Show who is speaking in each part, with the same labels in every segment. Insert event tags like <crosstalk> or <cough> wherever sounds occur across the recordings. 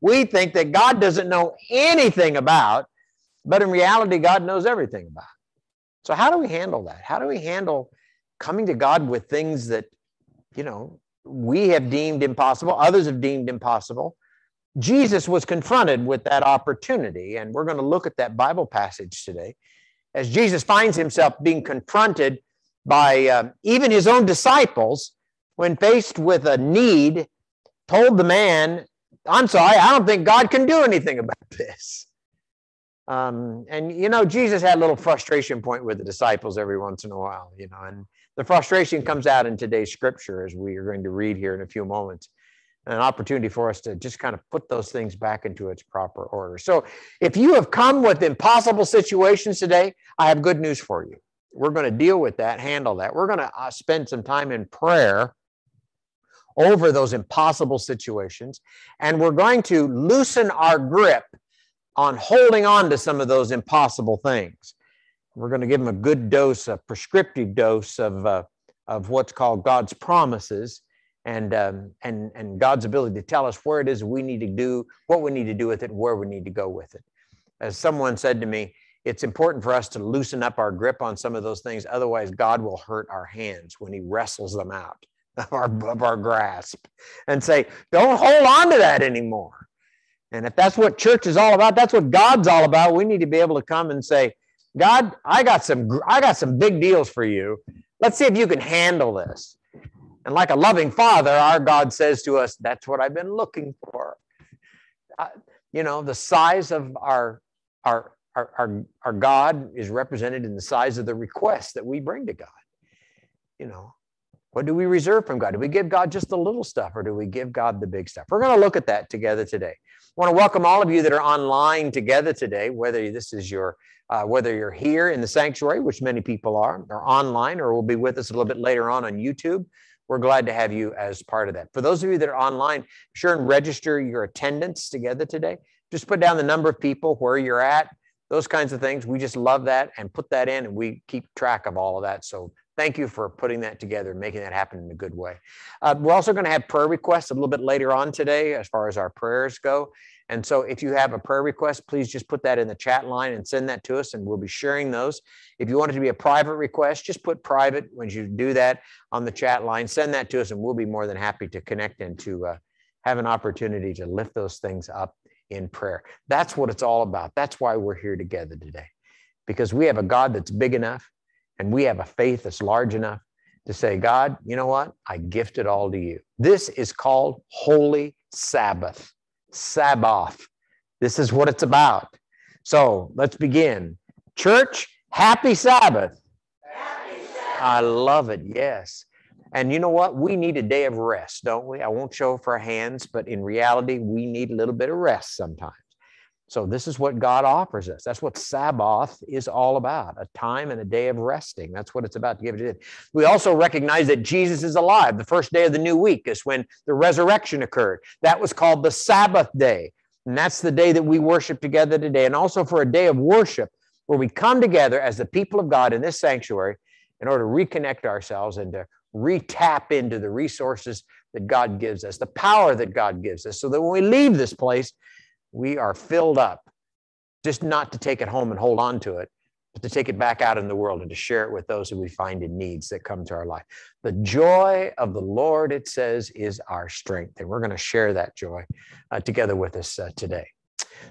Speaker 1: we think that God doesn't know anything about, but in reality, God knows everything about. So, how do we handle that? How do we handle coming to God with things that, you know, we have deemed impossible, others have deemed impossible? Jesus was confronted with that opportunity, and we're going to look at that Bible passage today as Jesus finds himself being confronted by uh, even his own disciples when faced with a need, told the man, I'm sorry, I don't think God can do anything about this. Um, and you know, Jesus had a little frustration point with the disciples every once in a while, you know, and the frustration comes out in today's scripture as we are going to read here in a few moments. An opportunity for us to just kind of put those things back into its proper order. So, if you have come with impossible situations today, I have good news for you. We're going to deal with that, handle that. We're going to uh, spend some time in prayer over those impossible situations, and we're going to loosen our grip on holding on to some of those impossible things. We're going to give them a good dose, a prescriptive dose of, uh, of what's called God's promises and, um, and, and God's ability to tell us where it is we need to do, what we need to do with it, where we need to go with it. As someone said to me, it's important for us to loosen up our grip on some of those things. Otherwise, God will hurt our hands when He wrestles them out of our, of our grasp and say, don't hold on to that anymore. And if that's what church is all about, that's what God's all about. We need to be able to come and say, God, I got some I got some big deals for you. Let's see if you can handle this. And like a loving father, our God says to us, that's what I've been looking for. Uh, you know, the size of our, our our, our our God is represented in the size of the request that we bring to God. You know, what do we reserve from God? Do we give God just the little stuff or do we give God the big stuff? We're going to look at that together today. I want to welcome all of you that are online together today, whether this is your uh, whether you're here in the sanctuary, which many people are, or online, or will be with us a little bit later on on YouTube. We're glad to have you as part of that. For those of you that are online, sure and register your attendance together today. Just put down the number of people, where you're at, those kinds of things. We just love that and put that in, and we keep track of all of that. So thank you for putting that together and making that happen in a good way. Uh, we're also going to have prayer requests a little bit later on today as far as our prayers go. And so if you have a prayer request, please just put that in the chat line and send that to us, and we'll be sharing those. If you want it to be a private request, just put private when you do that on the chat line. Send that to us, and we'll be more than happy to connect and to uh, have an opportunity to lift those things up in prayer. That's what it's all about. That's why we're here together today, because we have a God that's big enough and we have a faith that's large enough to say, God, you know what? I gift it all to you. This is called Holy Sabbath. Sabbath. This is what it's about. So let's begin. Church, happy Sabbath. Happy Sabbath. I love it. Yes. And you know what? We need a day of rest, don't we? I won't show for our hands, but in reality, we need a little bit of rest sometimes. So this is what God offers us. That's what Sabbath is all about, a time and a day of resting. That's what it's about to give it. We also recognize that Jesus is alive. The first day of the new week is when the resurrection occurred. That was called the Sabbath day. And that's the day that we worship together today. And also for a day of worship where we come together as the people of God in this sanctuary in order to reconnect ourselves and to retap into the resources that God gives us, the power that God gives us, so that when we leave this place, we are filled up, just not to take it home and hold on to it, but to take it back out in the world and to share it with those who we find in needs that come to our life. The joy of the Lord, it says, is our strength. And we're going to share that joy uh, together with us uh, today.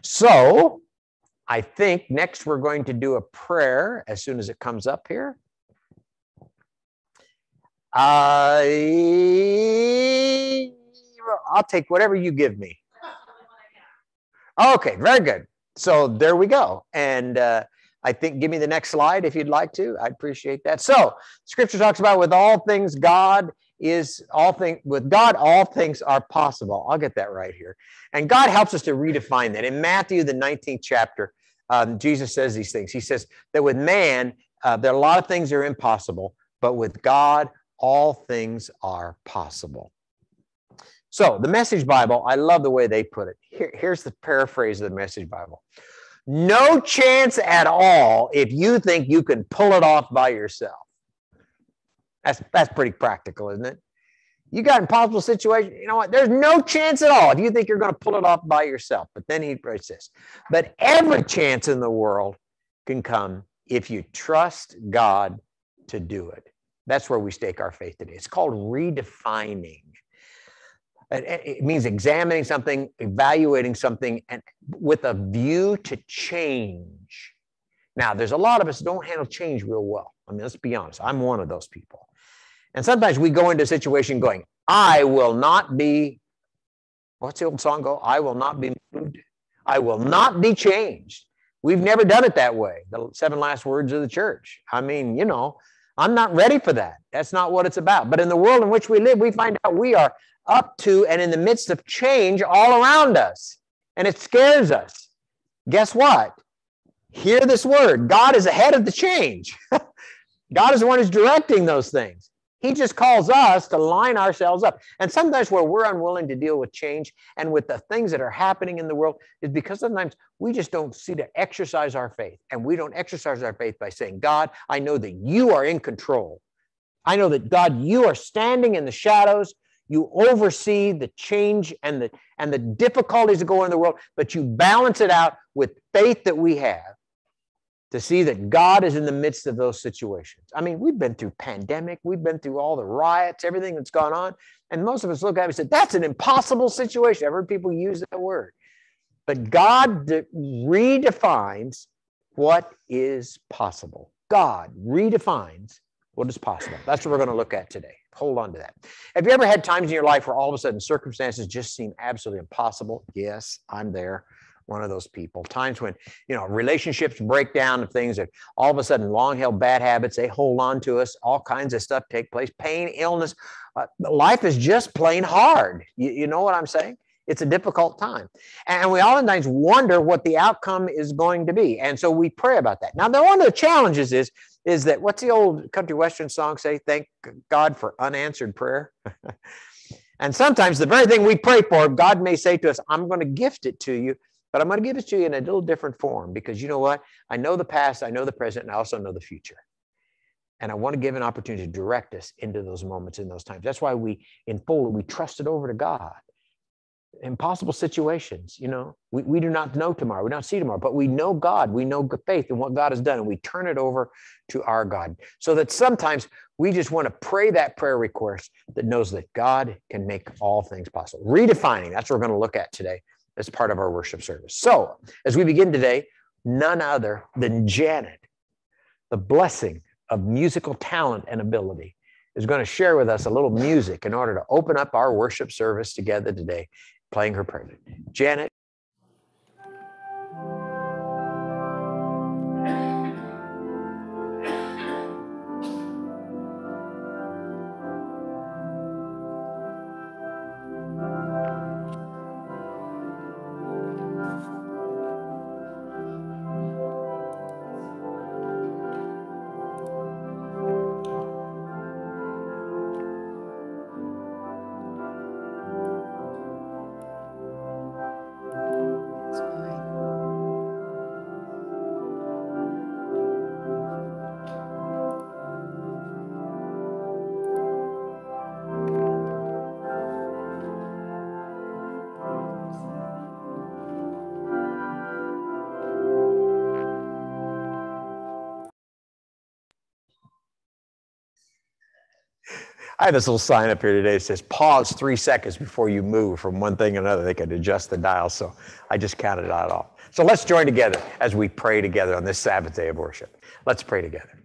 Speaker 1: So I think next we're going to do a prayer as soon as it comes up here. I, I'll take whatever you give me. Okay, very good. So there we go. And uh, I think, give me the next slide if you'd like to. I'd appreciate that. So, Scripture talks about with all things, God is all things, with God, all things are possible. I'll get that right here. And God helps us to redefine that. In Matthew, the 19th chapter, um, Jesus says these things. He says that with man, uh, there are a lot of things that are impossible, but with God, all things are possible. So, the Message Bible, I love the way they put it. Here, here's the paraphrase of the Message Bible No chance at all if you think you can pull it off by yourself. That's, that's pretty practical, isn't it? You got impossible situation. You know what? There's no chance at all if you think you're going to pull it off by yourself. But then he writes this. But every chance in the world can come if you trust God to do it. That's where we stake our faith today. It's called redefining. It means examining something, evaluating something, and with a view to change. Now, there's a lot of us don't handle change real well. I mean, let's be honest. I'm one of those people. And sometimes we go into a situation going, I will not be, what's the old song go? I will not be moved. I will not be changed. We've never done it that way. The seven last words of the church. I mean, you know, I'm not ready for that. That's not what it's about. But in the world in which we live, we find out we are up to and in the midst of change all around us. And it scares us. Guess what? Hear this word God is ahead of the change. <laughs> God is the one who's directing those things. He just calls us to line ourselves up. And sometimes where we're unwilling to deal with change and with the things that are happening in the world is because sometimes we just don't see to exercise our faith. And we don't exercise our faith by saying, God, I know that you are in control. I know that, God, you are standing in the shadows. You oversee the change and the, and the difficulties that go on in the world, but you balance it out with faith that we have to see that God is in the midst of those situations. I mean, we've been through pandemic, we've been through all the riots, everything that's gone on, and most of us look at it and say, "That's an impossible situation." I've heard people use that word, but God de- redefines what is possible. God redefines what is possible. That's what we're going to look at today. Hold on to that. Have you ever had times in your life where all of a sudden circumstances just seem absolutely impossible? Yes, I'm there one of those people. Times when, you know, relationships break down of things that all of a sudden long held bad habits, they hold on to us, all kinds of stuff take place, pain, illness. Uh, life is just plain hard. You, you know what I'm saying? It's a difficult time. And we oftentimes wonder what the outcome is going to be. And so we pray about that. Now, one of the challenges is, is that what's the old country western song say? Thank God for unanswered prayer. <laughs> and sometimes the very thing we pray for, God may say to us, I'm going to gift it to you but I'm going to give it to you in a little different form because you know what? I know the past, I know the present, and I also know the future. And I want to give an opportunity to direct us into those moments in those times. That's why we, in full, we trust it over to God. Impossible situations, you know, we, we do not know tomorrow, we don't see tomorrow, but we know God, we know good faith and what God has done, and we turn it over to our God. So that sometimes we just want to pray that prayer request that knows that God can make all things possible. Redefining, that's what we're going to look at today as part of our worship service. So, as we begin today, none other than Janet, the blessing of musical talent and ability, is going to share with us a little music in order to open up our worship service together today, playing her prelude. Janet. Have this little sign up here today that says pause three seconds before you move from one thing to another. They could adjust the dial. So I just counted it off. So let's join together as we pray together on this Sabbath day of worship. Let's pray together.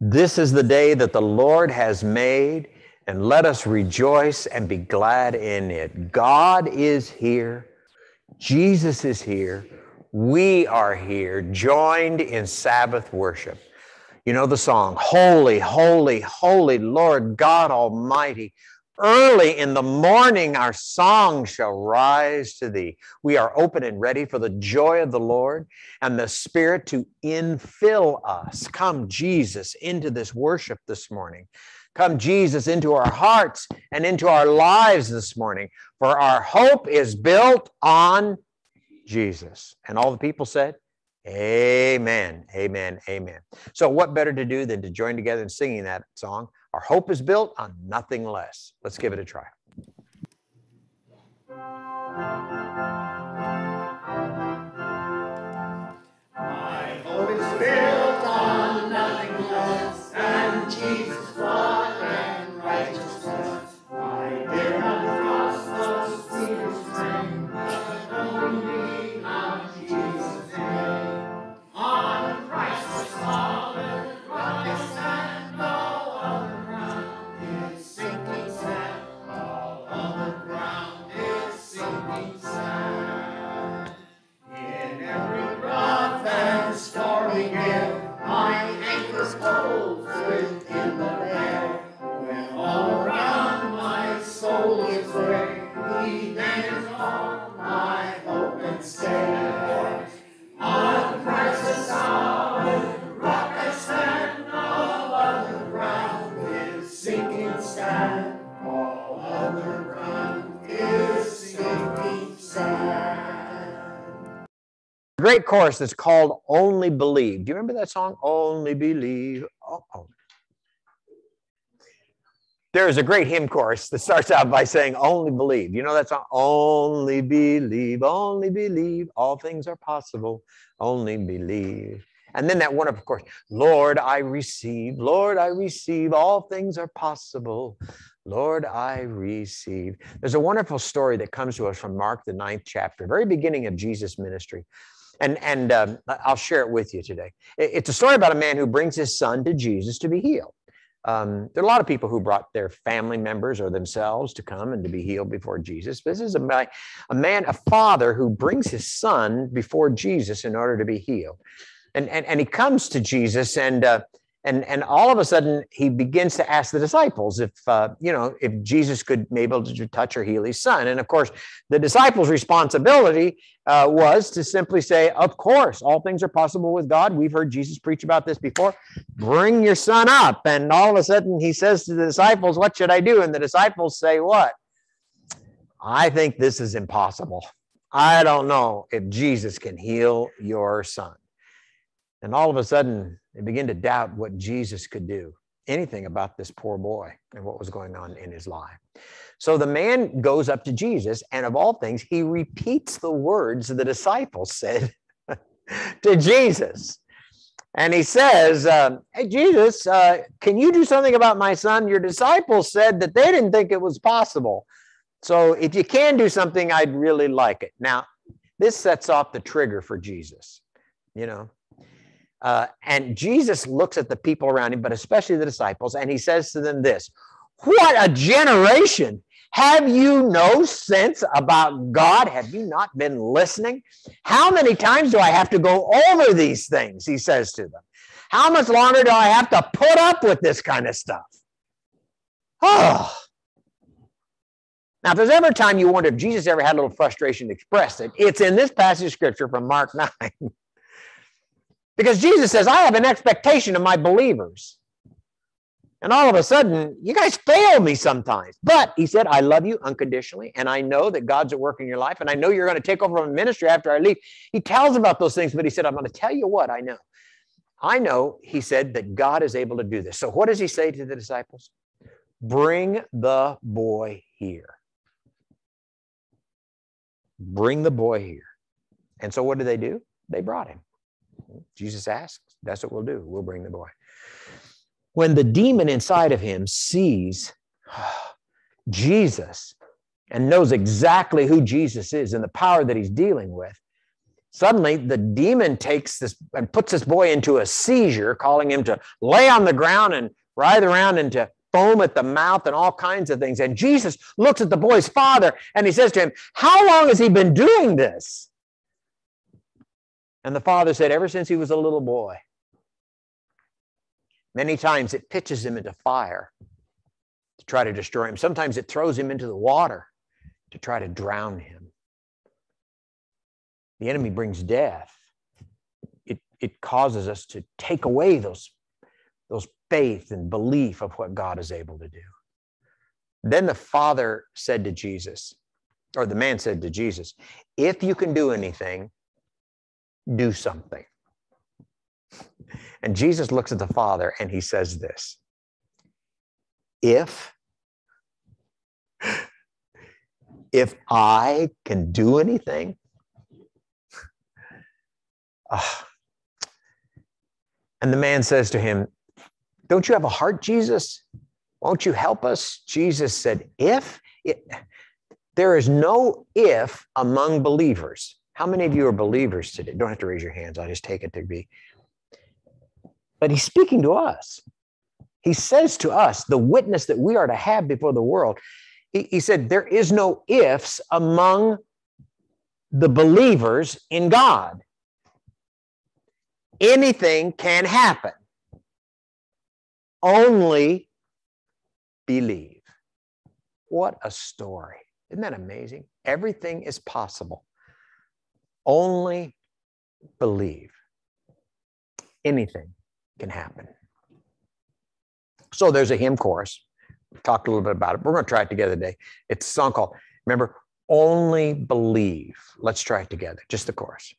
Speaker 1: This is the day that the Lord has made, and let us rejoice and be glad in it. God is here, Jesus is here, we are here, joined in Sabbath worship. You know the song, Holy, Holy, Holy Lord God Almighty. Early in the morning, our song shall rise to thee. We are open and ready for the joy of the Lord and the Spirit to infill us. Come, Jesus, into this worship this morning. Come, Jesus, into our hearts and into our lives this morning, for our hope is built on Jesus. And all the people said, Amen. Amen. Amen. So, what better to do than to join together in singing that song? Our hope is built on nothing less. Let's give it a try. Great chorus that's called Only Believe. Do you remember that song? Only Believe. Oh, oh. There is a great hymn chorus that starts out by saying, Only believe. You know that song? Only believe, only believe, all things are possible, only believe. And then that one, of course, Lord, I receive, Lord, I receive, all things are possible. Lord, I receive. There's a wonderful story that comes to us from Mark, the ninth chapter, very beginning of Jesus' ministry. And, and um, I'll share it with you today. It's a story about a man who brings his son to Jesus to be healed. Um, there are a lot of people who brought their family members or themselves to come and to be healed before Jesus. This is a, a man, a father who brings his son before Jesus in order to be healed. And, and, and he comes to Jesus and uh, and and all of a sudden he begins to ask the disciples if uh, you know if jesus could be able to touch or heal his son. And of course the disciples responsibility uh, was to simply say of course all things are possible with god. We've heard jesus preach about this before. Bring your son up. And all of a sudden he says to the disciples what should i do? And the disciples say what? I think this is impossible. I don't know if jesus can heal your son and all of a sudden, they begin to doubt what Jesus could do, anything about this poor boy and what was going on in his life. So the man goes up to Jesus, and of all things, he repeats the words the disciples said <laughs> to Jesus. And he says, uh, Hey, Jesus, uh, can you do something about my son? Your disciples said that they didn't think it was possible. So if you can do something, I'd really like it. Now, this sets off the trigger for Jesus. You know, uh, and Jesus looks at the people around him, but especially the disciples, and he says to them this What a generation! Have you no sense about God? Have you not been listening? How many times do I have to go over these things? He says to them. How much longer do I have to put up with this kind of stuff? Oh. Now, if there's ever a time you wonder if Jesus ever had a little frustration expressed, it, it's in this passage of scripture from Mark <laughs> 9. Because Jesus says, I have an expectation of my believers. And all of a sudden, you guys fail me sometimes. But he said, I love you unconditionally. And I know that God's at work in your life. And I know you're going to take over my ministry after I leave. He tells about those things, but he said, I'm going to tell you what I know. I know, he said, that God is able to do this. So what does he say to the disciples? Bring the boy here. Bring the boy here. And so what did they do? They brought him. Jesus asks, that's what we'll do. We'll bring the boy. When the demon inside of him sees <sighs> Jesus and knows exactly who Jesus is and the power that he's dealing with, suddenly the demon takes this and puts this boy into a seizure, calling him to lay on the ground and writhe around and to foam at the mouth and all kinds of things. And Jesus looks at the boy's father and he says to him, How long has he been doing this? And the father said, ever since he was a little boy, many times it pitches him into fire to try to destroy him. Sometimes it throws him into the water to try to drown him. The enemy brings death. It, it causes us to take away those, those faith and belief of what God is able to do. Then the father said to Jesus, or the man said to Jesus, If you can do anything, do something. And Jesus looks at the Father and he says this If if I can do anything, uh, and the man says to him, Don't you have a heart, Jesus? Won't you help us? Jesus said, If it, there is no if among believers. How many of you are believers today? Don't have to raise your hands. I'll just take it to be. But he's speaking to us. He says to us, the witness that we are to have before the world. He, he said, There is no ifs among the believers in God. Anything can happen. Only believe. What a story. Isn't that amazing? Everything is possible. Only believe. Anything can happen. So there's a hymn chorus. We talked a little bit about it. We're going to try it together today. It's a song called, remember, Only Believe. Let's try it together, just the chorus.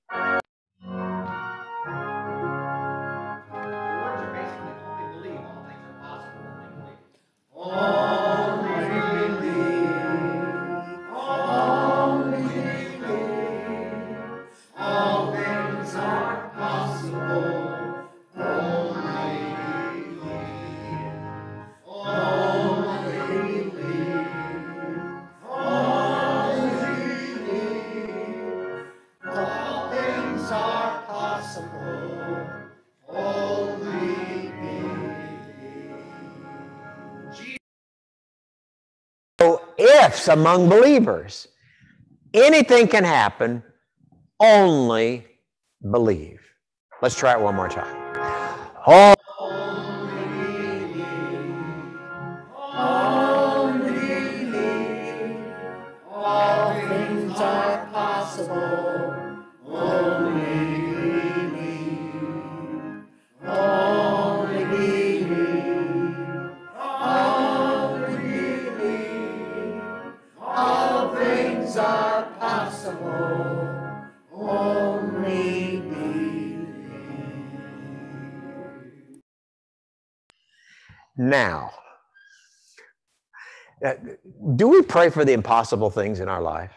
Speaker 1: Ifs among believers. Anything can happen, only believe. Let's try it one more time. Oh. Pray for the impossible things in our life?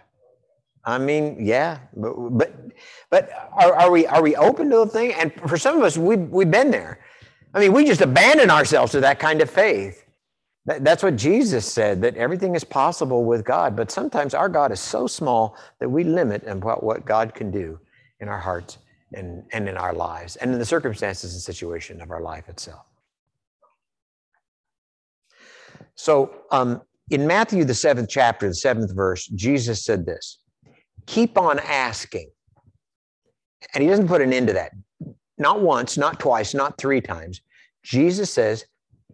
Speaker 1: I mean, yeah, but but, but are, are we are we open to the thing? And for some of us, we we've been there. I mean, we just abandon ourselves to that kind of faith. That, that's what Jesus said that everything is possible with God. But sometimes our God is so small that we limit and what, what God can do in our hearts and, and in our lives and in the circumstances and situation of our life itself. So um, in Matthew, the seventh chapter, the seventh verse, Jesus said this keep on asking. And he doesn't put an end to that. Not once, not twice, not three times. Jesus says,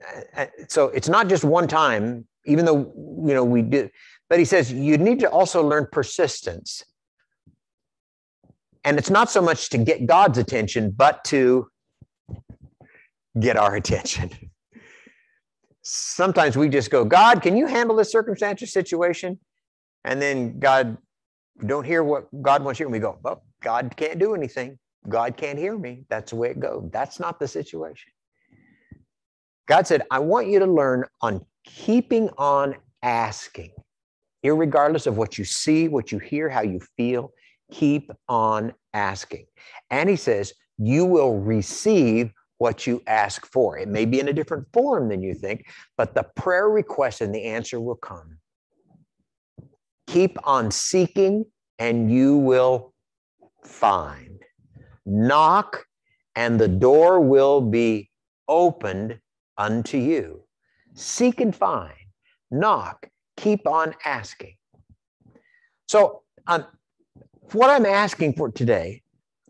Speaker 1: uh, uh, so it's not just one time, even though, you know, we did, but he says you need to also learn persistence. And it's not so much to get God's attention, but to get our attention. <laughs> sometimes we just go, God, can you handle this circumstantial situation? And then God, don't hear what God wants you, and we go, well, God can't do anything. God can't hear me. That's the way it goes. That's not the situation. God said, I want you to learn on keeping on asking, regardless of what you see, what you hear, how you feel. Keep on asking. And he says, you will receive what you ask for. It may be in a different form than you think, but the prayer request and the answer will come. Keep on seeking and you will find. Knock and the door will be opened unto you. Seek and find. Knock. Keep on asking. So, um, what I'm asking for today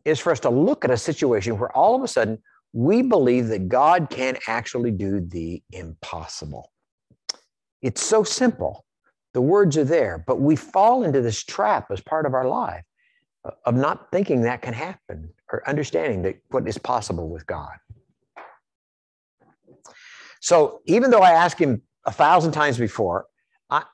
Speaker 1: is for us to look at a situation where all of a sudden we believe that God can actually do the impossible. It's so simple. The words are there, but we fall into this trap as part of our life of not thinking that can happen or understanding that what is possible with God. So even though I ask him a thousand times before, I,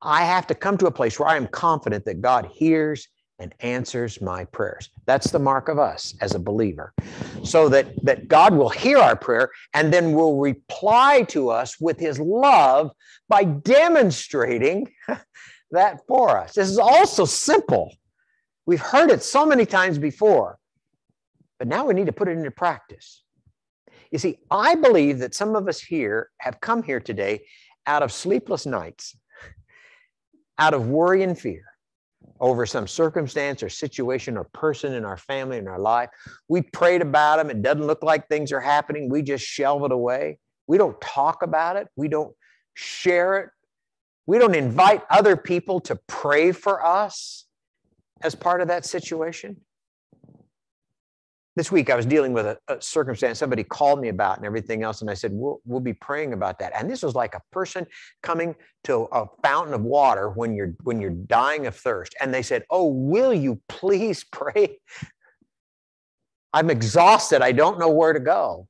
Speaker 1: I have to come to a place where I am confident that God hears and answers my prayers. That's the mark of us as a believer. So that, that God will hear our prayer and then will reply to us with his love by demonstrating <laughs> that for us. This is also simple. We've heard it so many times before, but now we need to put it into practice. You see, I believe that some of us here have come here today out of sleepless nights, out of worry and fear over some circumstance or situation or person in our family in our life. We prayed about them. It doesn't look like things are happening. We just shelve it away. We don't talk about it. We don't share it. We don't invite other people to pray for us as part of that situation. This week, I was dealing with a, a, circumstance somebody called me about and everything else. And I said, we'll, we'll be praying about that. And this was like a person coming to a fountain of water when you're, when you're dying of thirst. And they said, Oh, will you please <laughs> pray? I'm exhausted. I don't know where to go.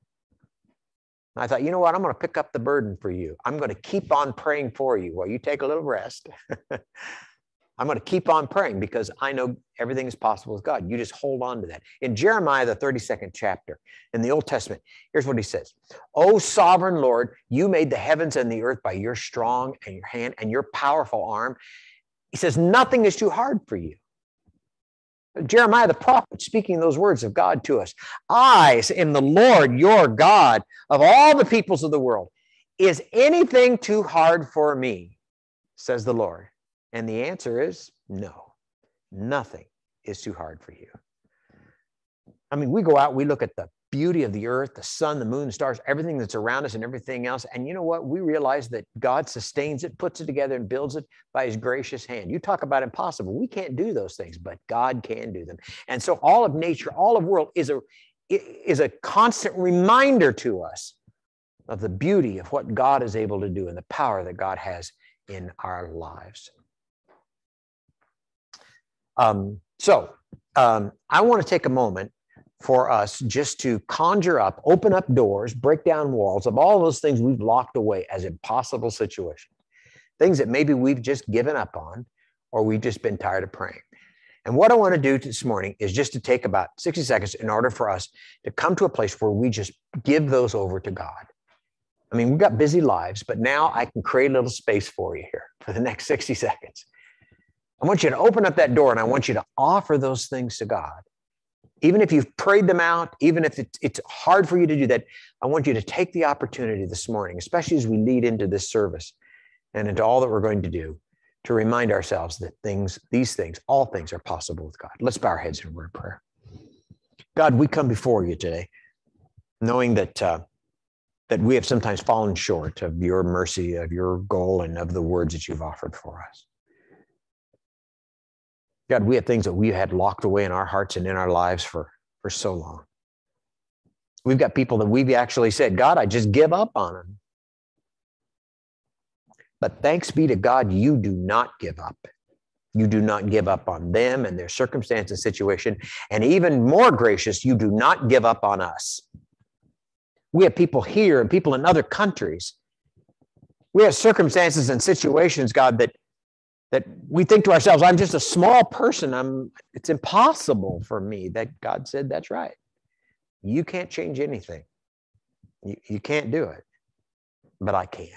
Speaker 1: I thought, you know what? I'm going to pick up the burden for you. I'm going to keep on praying for you while you take a little rest. <laughs> I'm going to keep on praying because I know everything is possible with God. You just hold on to that. In Jeremiah, the 32nd chapter in the Old Testament, here's what he says O sovereign Lord, you made the heavens and the earth by your strong and your hand and your powerful arm. He says, Nothing is too hard for you. Jeremiah the prophet speaking those words of God to us. I in the Lord your God of all the peoples of the world. Is anything too hard for me? Says the Lord. And the answer is no, nothing is too hard for you. I mean, we go out, we look at the beauty of the earth, the sun, the moon, the stars, everything that's around us and everything else. And you know what? We realize that God sustains it, puts it together, and builds it by his gracious hand. You talk about impossible. We can't do those things, but God can do them. And so all of nature, all of world is a is a constant reminder to us of the beauty of what God is able to do and the power that God has in our lives. Um, so um, I want to take a moment for us just to conjure up, open up doors, break down walls of all those things we've locked away as impossible situations, things that maybe we've just given up on or we've just been tired of praying. And what I want to do this morning is just to take about 60 seconds in order for us to come to a place where we just give those over to God. I mean, we've got busy lives, but now I can create a little space for you here for the next 60 seconds. I want you to open up that door and I want you to offer those things to God. Even if you've prayed them out, even if it's hard for you to do that, I want you to take the opportunity this morning, especially as we lead into this service and into all that we're going to do, to remind ourselves that things, these things, all things are possible with God. Let's bow our heads in a word of prayer. God, we come before you today, knowing that uh, that we have sometimes fallen short of your mercy, of your goal, and of the words that you've offered for us. God, we have things that we had locked away in our hearts and in our lives for, for so long. We've got people that we've actually said, God, I just give up on them. But thanks be to God, you do not give up. You do not give up on them and their circumstance and situation. And even more gracious, you do not give up on us. We have people here and people in other countries. We have circumstances and situations, God, that that we think to ourselves, I'm just a small person. I'm it's impossible for me. That God said, that's right. You can't change anything. You, you can't do it, but I can.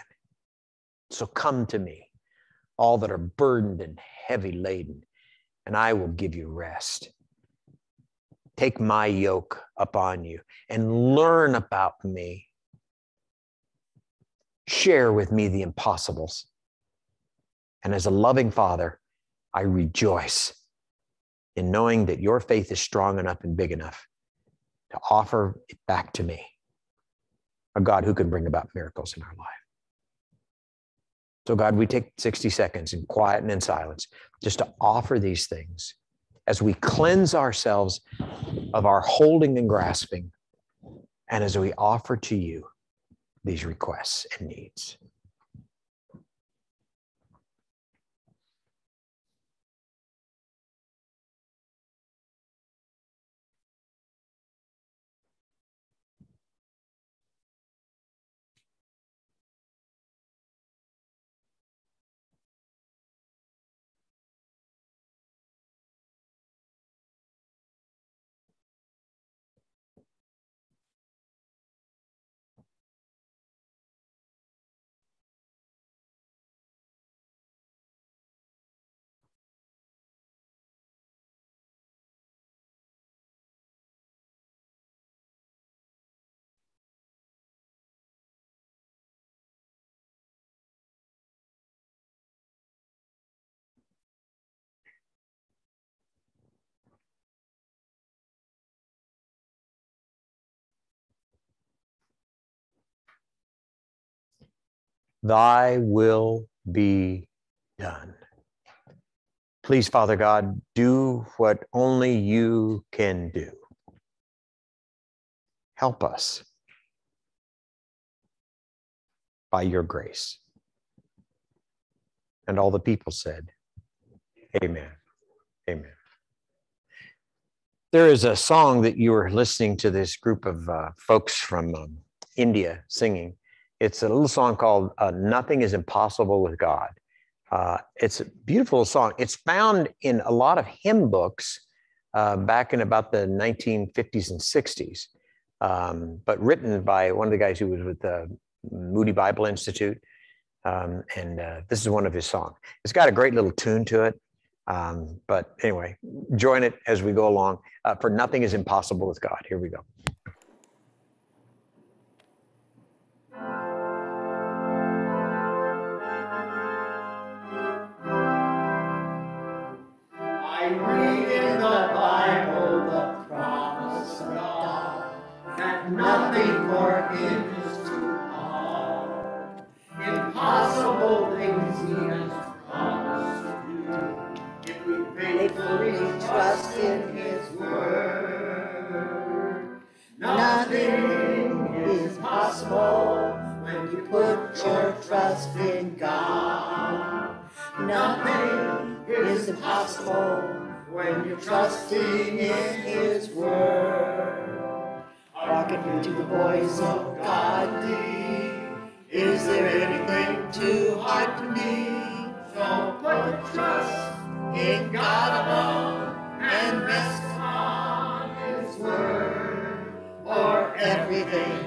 Speaker 1: So come to me, all that are burdened and heavy laden, and I will give you rest. Take my yoke upon you and learn about me. Share with me the impossibles and as a loving father, I rejoice in knowing that your faith is strong enough and big enough to offer it back to me, a God who can bring about miracles in our life. So, God, we take 60 seconds in quiet and in silence just to offer these things as we cleanse ourselves of our holding and grasping, and as we offer to you these requests and needs. Thy will be done. Please, Father God, do what only you can do. Help us by your grace. And all the people said, Amen. Amen. There is a song that you were listening to this group of uh, folks from um, India singing. It's a little song called uh, Nothing is Impossible with God. Uh, it's a beautiful song. It's found in a lot of hymn books uh, back in about the 1950s and 60s, um, but written by one of the guys who was with the Moody Bible Institute. Um, and uh, this is one of his songs. It's got a great little tune to it. Um, but anyway, join it as we go along. Uh, for nothing is impossible with God. Here we go.
Speaker 2: Is impossible when you're trusting in His Word. Hearken to the voice of God deep. Is there anything too hard for me? So put your trust in God alone and rest on His Word. For everything,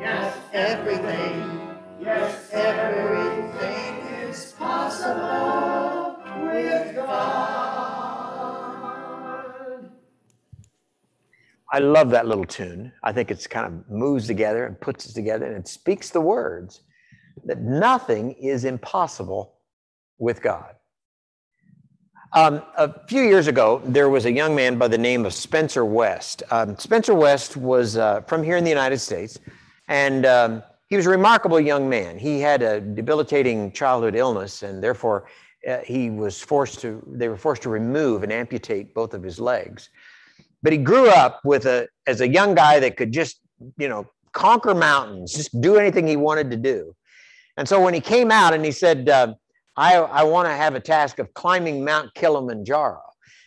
Speaker 2: yes, everything, yes, everything is possible
Speaker 1: I love that little tune. I think it's kind of moves together and puts it together and it speaks the words that nothing is impossible with God. Um, a few years ago, there was a young man by the name of Spencer West. Um, Spencer West was uh, from here in the United States, and um, he was a remarkable young man. He had a debilitating childhood illness, and therefore uh, he was forced to. They were forced to remove and amputate both of his legs. But he grew up with a as a young guy that could just you know conquer mountains, just do anything he wanted to do. And so when he came out and he said, uh, I, I want to have a task of climbing Mount Kilimanjaro.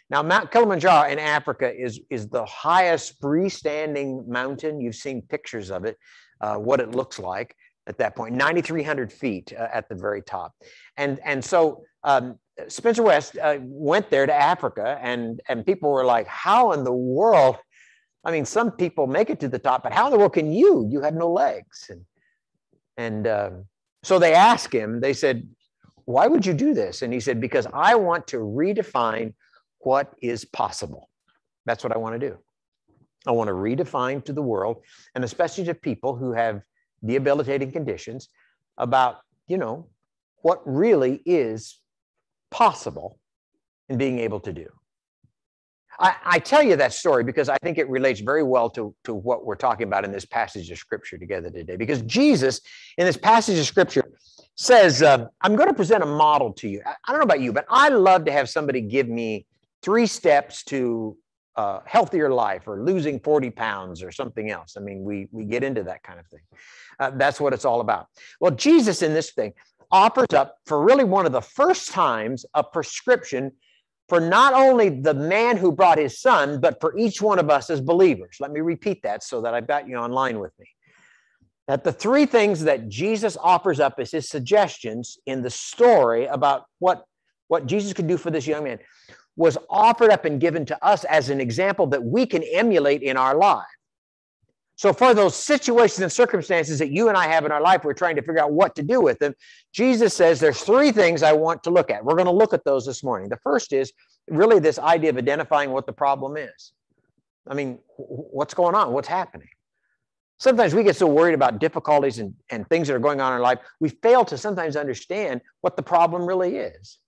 Speaker 1: Now, Mount Kilimanjaro in Africa is, is the highest freestanding mountain. You've seen pictures of it, uh, what it looks like at that point, 9,300 feet uh, at the very top. And, and so um, Spencer West uh, went there to Africa, and, and people were like, How in the world? I mean, some people make it to the top, but how in the world can you? You have no legs. And, and um, so they asked him, they said, Why would you do this? And he said, Because I want to redefine what is possible. That's what I want to do. I want to redefine to the world, and especially to people who have debilitating conditions, about, you know, what really is possible in being able to do. I, I, tell you that story because I think it relates very well to, to what we're talking about in this passage of scripture together today. Because Jesus, in this passage of scripture, says, uh, I'm going to present a model to you. I, I, don't know about you, but I love to have somebody give me three steps to a healthier life or losing 40 pounds or something else. I mean, we, we get into that kind of thing. Uh, that's what it's all about. Well, Jesus in this thing offers up for really one of the first times a prescription for not only the man who brought his son, but for each one of us as believers. Let me repeat that so that I've got you online with me. That the three things that Jesus offers up as his suggestions in the story about what, what Jesus could do for this young man was offered up and given to us as an example that we can emulate in our lives. So, for those situations and circumstances that you and I have in our life, we're trying to figure out what to do with them. Jesus says there's three things I want to look at. We're going to look at those this morning. The first is really this idea of identifying what the problem is. I mean, what's going on? What's happening? Sometimes we get so worried about difficulties and, and things that are going on in our life, we fail to sometimes understand what the problem really is.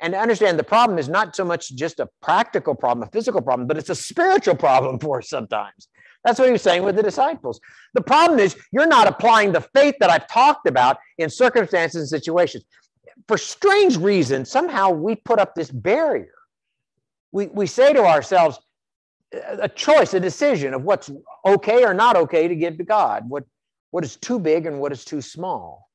Speaker 1: And to understand the problem is not so much just a practical problem, a physical problem, but it's a spiritual <laughs> problem for us sometimes That's what he was saying with the disciples. The problem is you're not applying the faith that I've talked about in circumstances and situations. For strange reasons, somehow we put up this barrier. We, we say to ourselves, a choice, a decision of what's okay or not okay to give to God, what, what is too big and what is too small.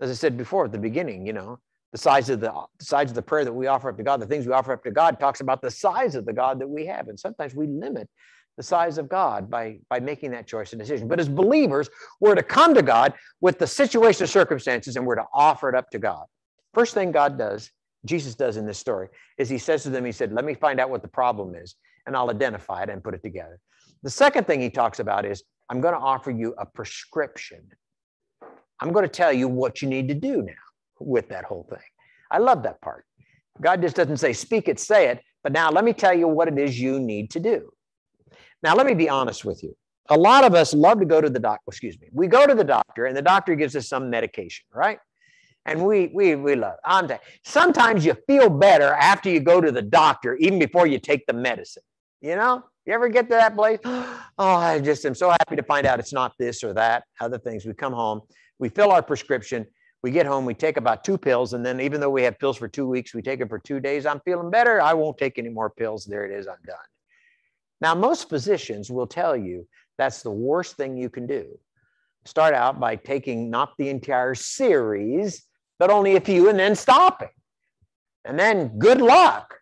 Speaker 1: As I said before at the beginning, you know, the size of the, the size of the prayer that we offer up to God, the things we offer up to God talks about the size of the God that we have. And sometimes we limit the size of God by, by making that choice and decision. But as believers, we're to come to God with the situation of circumstances and we're to offer it up to God. First thing God does, Jesus does in this story, is he says to them, he said, let me find out what the problem is and I'll identify it and put it together. The second thing he talks about is I'm going to offer you a prescription. I'm going to tell you what you need to do now with that whole thing. I love that part. God just doesn't say, speak it, say it, but now let me tell you what it is you need to do. Now, let me be honest with you. A lot of us love to go to the doctor, excuse me. We go to the doctor and the doctor gives us some medication, right? And we we we love. I'm sometimes you feel better after you go to the doctor, even before you take the medicine. You know, you ever get to that place? <gasps> Oh, I just am so happy to find out it's not this or that, other things. We come home, we fill our prescription, we get home, we take about two pills, and then even though we have pills for two weeks, we take them for two days. I'm feeling better. I won't take any more pills. There it is. I'm done. Now, most physicians will tell you that's the worst thing you can do. Start out by taking not the entire series, but only a few, and then stopping. And then good luck.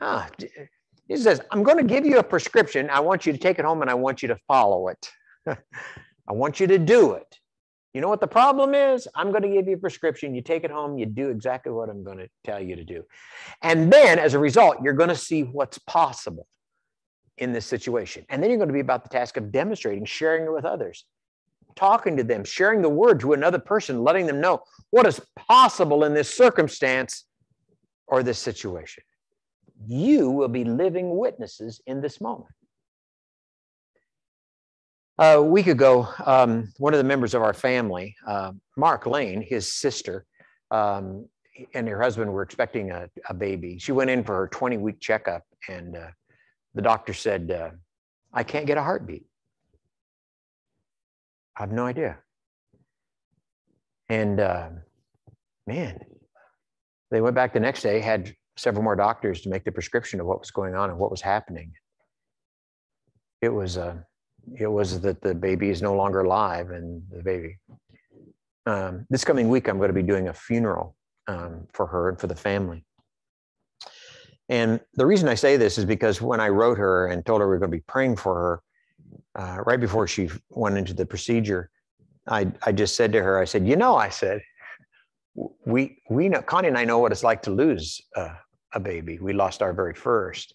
Speaker 1: Ah, he says, I'm going to give you a prescription. I want you to take it home and I want you to follow it. <laughs> I want you to do it. You know what the problem is? I'm going to give you a prescription. You take it home, you do exactly what I'm going to tell you to do. And then as a result, you're going to see what's possible in this situation. And then you're going to be about the task of demonstrating, sharing it with others, talking to them, sharing the word to another person, letting them know what is possible in this circumstance or this situation you will be living witnesses in this moment. a week ago, um, one of the members of our family, uh, Mark Lane, his sister, um, and her husband were expecting a, a, baby. She went in for her 20 week checkup, and uh, the doctor said, uh, I can't get a heartbeat. I have no idea. And uh, man, they went back the next day, had several more doctors to make the prescription of what was going on and what was happening. It was uh, it was that the baby is no longer alive and the baby. Um, this coming week, I'm going to be doing a funeral um, for her and for the family. And the reason I say this is because when I wrote her and told her we are going to be praying for her, uh, right before she went into the procedure, I, I just said to her, I said, you know, I said, we we know Connie and I know what it's like to lose a baby. We lost our very first.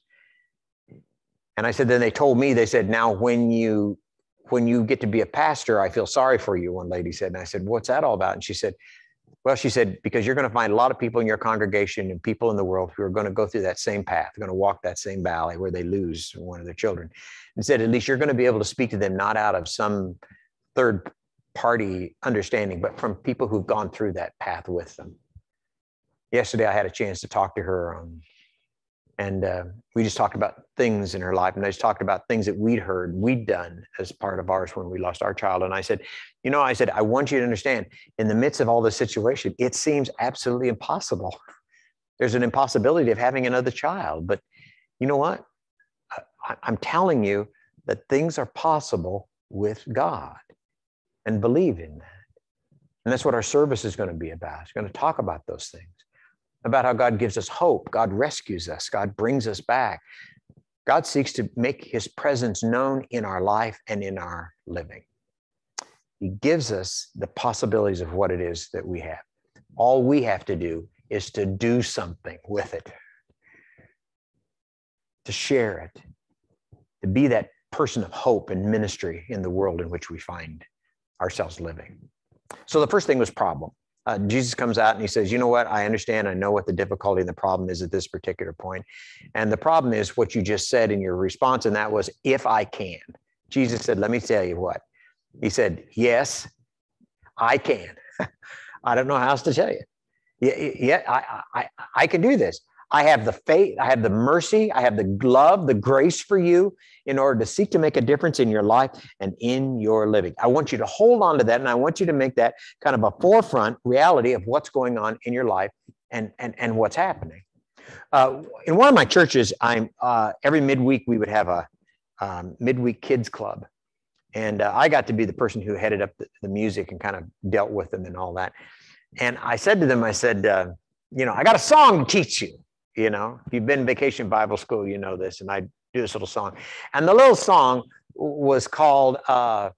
Speaker 1: And I said, then they told me, they said, now when you when you get to be a pastor, I feel sorry for you, one lady said. And I said, What's that all about? And she said, Well, she said, because you're going to find a lot of people in your congregation and people in the world who are going to go through that same path, going to walk that same valley where they lose one of their children. And said, At least you're going to be able to speak to them not out of some third party understanding, but from people who've gone through that path with them yesterday I had a chance to talk to her, um, and uh, we just talked about things in her life, and I just talked about things that we'd heard, we'd done as part of ours when we lost our child. And I said, you know, I said, I want you to understand, in the midst of all this situation, it seems absolutely impossible. <laughs> There's an impossibility of having another child, but you know what? I, I'm telling you that things are possible with God, and believe in that. And that's what our service is going to be about. It's going to talk about those things about how God gives us hope, God rescues us, God brings us back. God seeks to make his presence known in our life and in our living. He gives us the possibilities of what it is that we have. All we have to do is to do something with it, to share it, to be that person of hope and ministry in the world in which we find ourselves living. So the first thing was problem uh, Jesus comes out and he says, You know what? I understand. I know what the difficulty and the problem is at this particular point. And the problem is what you just said in your response, and that was, If I can. Jesus said, Let me tell you what. He said, Yes, I can. <laughs> I don't know how else to tell you. Yeah, yeah I, I, I can do this. I have the faith, I have the mercy, I have the love, the grace for you in order to seek to make a difference in your life and in your living. I want you to hold on to that and I want you to make that kind of a forefront reality of what's going on in your life and, and, and what's happening. Uh, in one of my churches, I'm uh, every midweek we would have a um, midweek kids club, and uh, I got to be the person who headed up the, the, music and kind of dealt with them and all that. And I said to them, I said, uh, you know, I got a song to teach you. You know, if you've been vacation Bible school, you know this. And I do this little song, and the little song was called uh,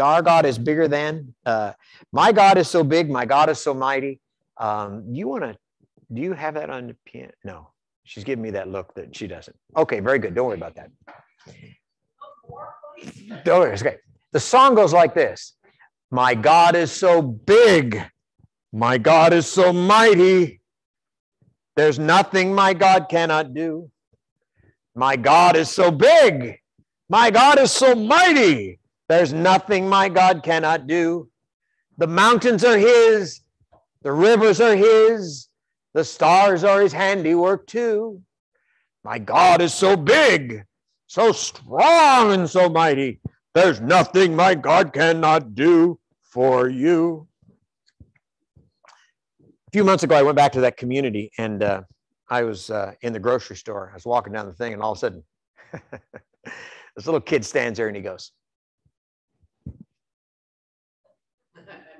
Speaker 1: "Our God is bigger than." Uh, my God is so big. My God is so mighty. Um, you want to do you have that on the piano? No, she's giving me that look that she doesn't. Okay, very good. Don't worry about that. Don't worry. Okay. The song goes like this My God is so big. My God is so mighty. There's nothing my God cannot do. My God is so big. My God is so mighty. There's nothing my God cannot do. The mountains are His, the rivers are His, the stars are his handiwork too. My God is so big, so strong, and so mighty. There's nothing my God cannot do for you. Few months ago, I went back to that community and uh, I was uh, in the grocery store. I was walking down the thing, and all of a sudden, <laughs> this little kid stands there and he goes,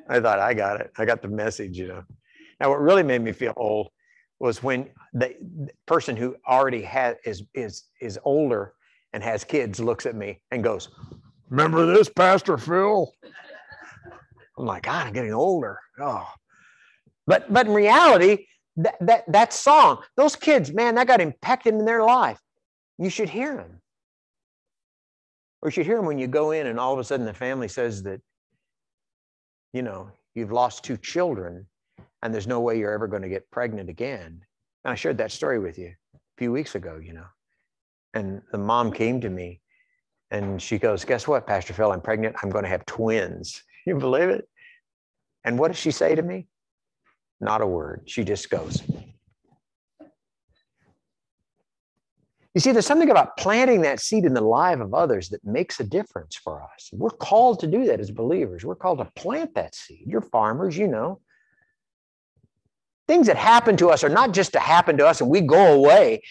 Speaker 1: I thought, I got it. I got the message, you know. Now, what really made me feel old was when the person who already has is is is older and has kids looks at me and goes, "Remember this, Pastor Phil?" I'm like, God, I'm getting older. Oh, but but in reality, that that that song, those kids, man, that got impacted in their life. You should hear them, or you should hear them when you go in and all of a sudden the family says that, you know, you've lost two children and there's no way you're ever going to get pregnant again. And I shared that story with you a few weeks ago, you know. And the mom came to me and she goes, Guess what, Pastor Phil? I'm pregnant. I'm going to have twins. <laughs> You believe it? And what does she say to me? Not a word. She just goes. You see, there's something about planting that seed in the life of others that makes a difference for us. We're called to do that as believers. We're called to plant that seed. You're farmers, you know things that happen to us are not just to happen to us and we go away.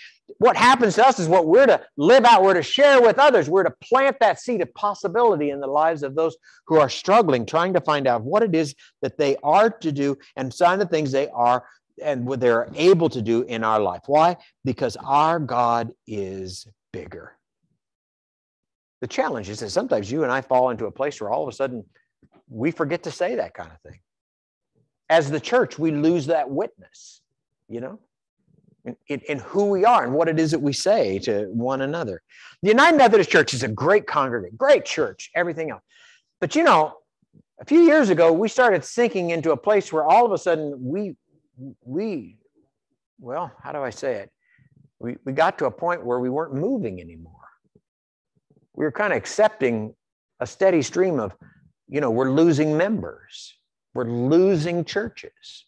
Speaker 1: What happens to us is what we're to live out, we're to share with others, we're to plant that seed of possibility in the lives of those who are struggling, trying to find out what it is that they are to do and sign the things they are and what they're able to do in our life. Why? Because our God is bigger. The challenge is that sometimes you and I fall into a place where all of a sudden we forget to say that kind of thing as the church, we lose that witness, you know, in, in, who we are and what it is that we say to one another. The United Methodist Church is a great congregation, great church, everything else. But you know, a few years ago, we started sinking into a place where all of a sudden we, we, well, how do I say it? We, we got to a point where we weren't moving anymore. We were kind of accepting a steady stream of, you know, we're losing members we're losing churches.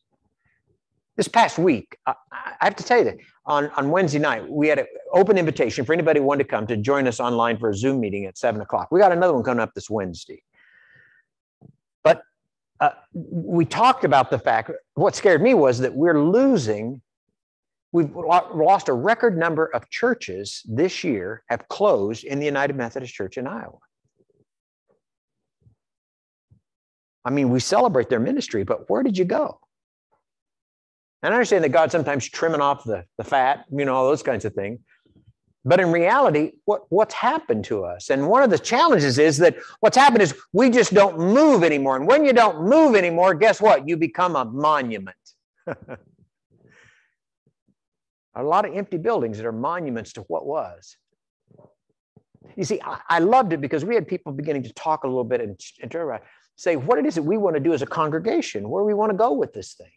Speaker 1: This past week, I, have to tell you that on, on Wednesday night, we had an open invitation for anybody who wanted to come to join us online for a Zoom meeting at seven o'clock. We got another one coming up this Wednesday. But uh, we talked about the fact, what scared me was that we're losing, we've lost a record number of churches this year have closed in the United Methodist Church in Iowa. I mean, we celebrate their ministry, but where did you go? And I understand that God's sometimes trimming off the, the fat, you know, all those kinds of things. But in reality, what, what's happened to us? And one of the challenges is that what's happened is we just don't move anymore. And when you don't move anymore, guess what? You become a monument. <laughs> a lot of empty buildings that are monuments to what was. You see, I, I loved it because we had people beginning to talk a little bit and, and say what it is that we want to do as a congregation, where we want to go with this thing.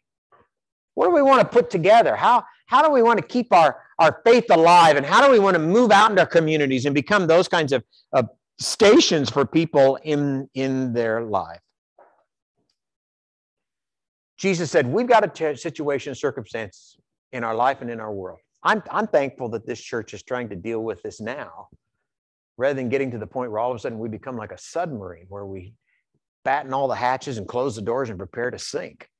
Speaker 1: What do we want to put together? How, how do we want to keep our, our faith alive? And how do we want to move out into our communities and become those kinds of, of stations for people in, in their life? Jesus said, We've got a t- situation, circumstance in our life and in our world. I'm, I'm thankful that this church is trying to deal with this now rather than getting to the point where all of a sudden we become like a submarine where we batten all the hatches and close the doors and prepare to sink.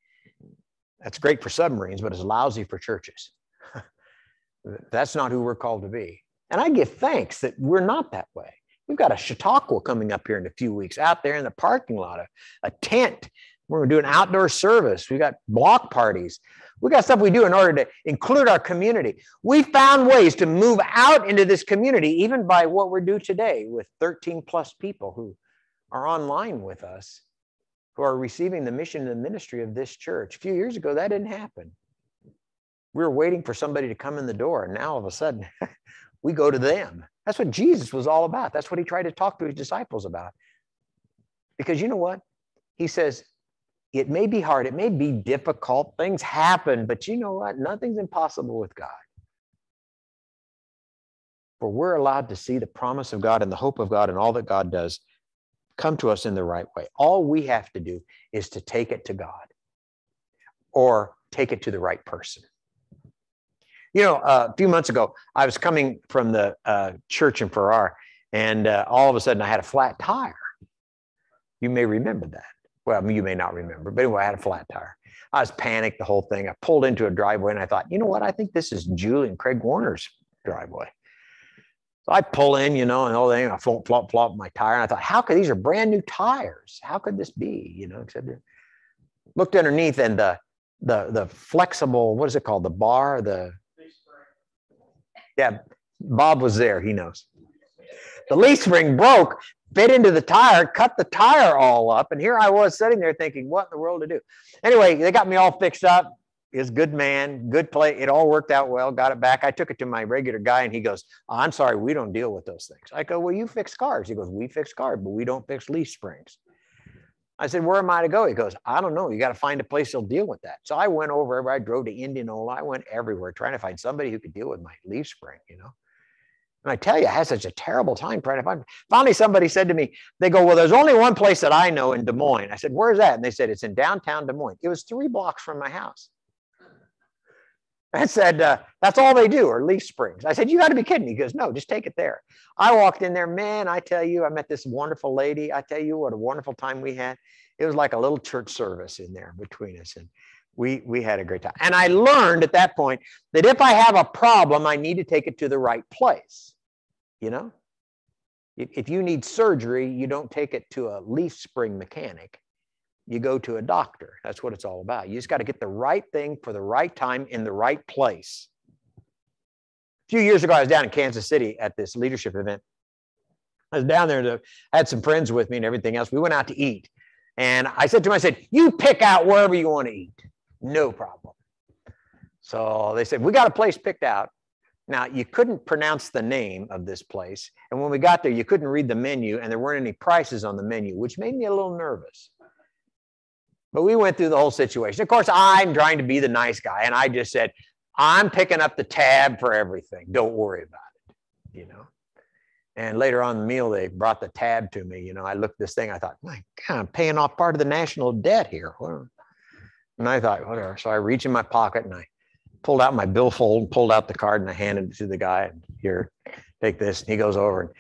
Speaker 1: That's great for submarines, but it's lousy for churches. <laughs> That's not who we're called to be. And I give thanks that we're not that way. We've got a Chautauqua coming up here in a few weeks out there in the parking lot, a, a tent. We're doing outdoor service. We got block parties. We got stuff we do in order to include our community. We found ways to move out into this community, even by what we're doing today with 13 plus people who are online with us, who are receiving the mission and the ministry of this church. A few years ago, that didn't happen. We were waiting for somebody to come in the door, and now all of a sudden, <laughs> we go to them. That's what Jesus was all about. That's what he tried to talk to his disciples about. Because you know what? He says, it may be hard, it may be difficult, things happen, but you know what? Nothing's impossible with God. For we're allowed to see the promise of God and the hope of God and all that God does come to us in the right way. All we have to do is to take it to God or take it to the right person. You know, uh, a few months ago, I was coming from the uh, church in Farrar, and uh, all of a sudden I had a flat tire. You may remember that. Well, you may not remember, but anyway, I had a flat tire. I was panicked, the whole thing. I pulled into a driveway and I thought, you know what? I think this is Julie and Craig Warner's driveway. So I pull in, you know, and all thing, I flop, flop, flop my tire. And I thought, how could these are brand new tires? How could this be? You know, except looked underneath and the the the flexible, what is it called? The bar, the yeah, Bob was there. He knows. The leaf spring broke, bit into the tire, cut the tire all up. And here I was sitting there thinking, what in the world to do? Anyway, they got me all fixed up. He's good man, good play. It all worked out well. Got it back. I took it to my regular guy, and he goes, "I'm sorry, we don't deal with those things." I go, "Well, you fix cars." He goes, "We fix cars, but we don't fix leaf springs." I said, "Where am I to go?" He goes, "I don't know. You got to find a place that'll deal with that." So I went over. I drove to Indianola. I went everywhere trying to find somebody who could deal with my leaf spring. You know. And I tell you, I had such a terrible time trying to find. Finally, somebody said to me, they go, Well, there's only one place that I know in Des Moines. I said, Where's that? And they said, It's in downtown Des Moines. It was three blocks from my house. I said, uh, That's all they do, or leaf springs. I said, You got to be kidding. He goes, No, just take it there. I walked in there, man. I tell you, I met this wonderful lady. I tell you what a wonderful time we had. It was like a little church service in there between us. And we, we had a great time. And I learned at that point that if I have a problem, I need to take it to the right place. You know, if you need surgery, you don't take it to a leaf spring mechanic. You go to a doctor. That's what it's all about. You just got to get the right thing for the right time in the right place. A few years ago, I was down in Kansas City at this leadership event. I was down there, to, I had some friends with me and everything else. We went out to eat. And I said to him, I said, you pick out wherever you want to eat. No problem. So they said, we got a place picked out. Now, you couldn't pronounce the name of this place. And when we got there, you couldn't read the menu, and there weren't any prices on the menu, which made me a little nervous. But we went through the whole situation. Of course, I'm trying to be the nice guy, and I just said, I'm picking up the tab for everything. Don't worry about it, you know. And later on the meal, they brought the tab to me. You know, I looked at this thing. I thought, my God, I'm paying off part of the national debt here. And I thought, whatever. So I reach in my pocket and I pulled out my billfold and pulled out the card and I handed it to the guy. Here, take this. And he goes over and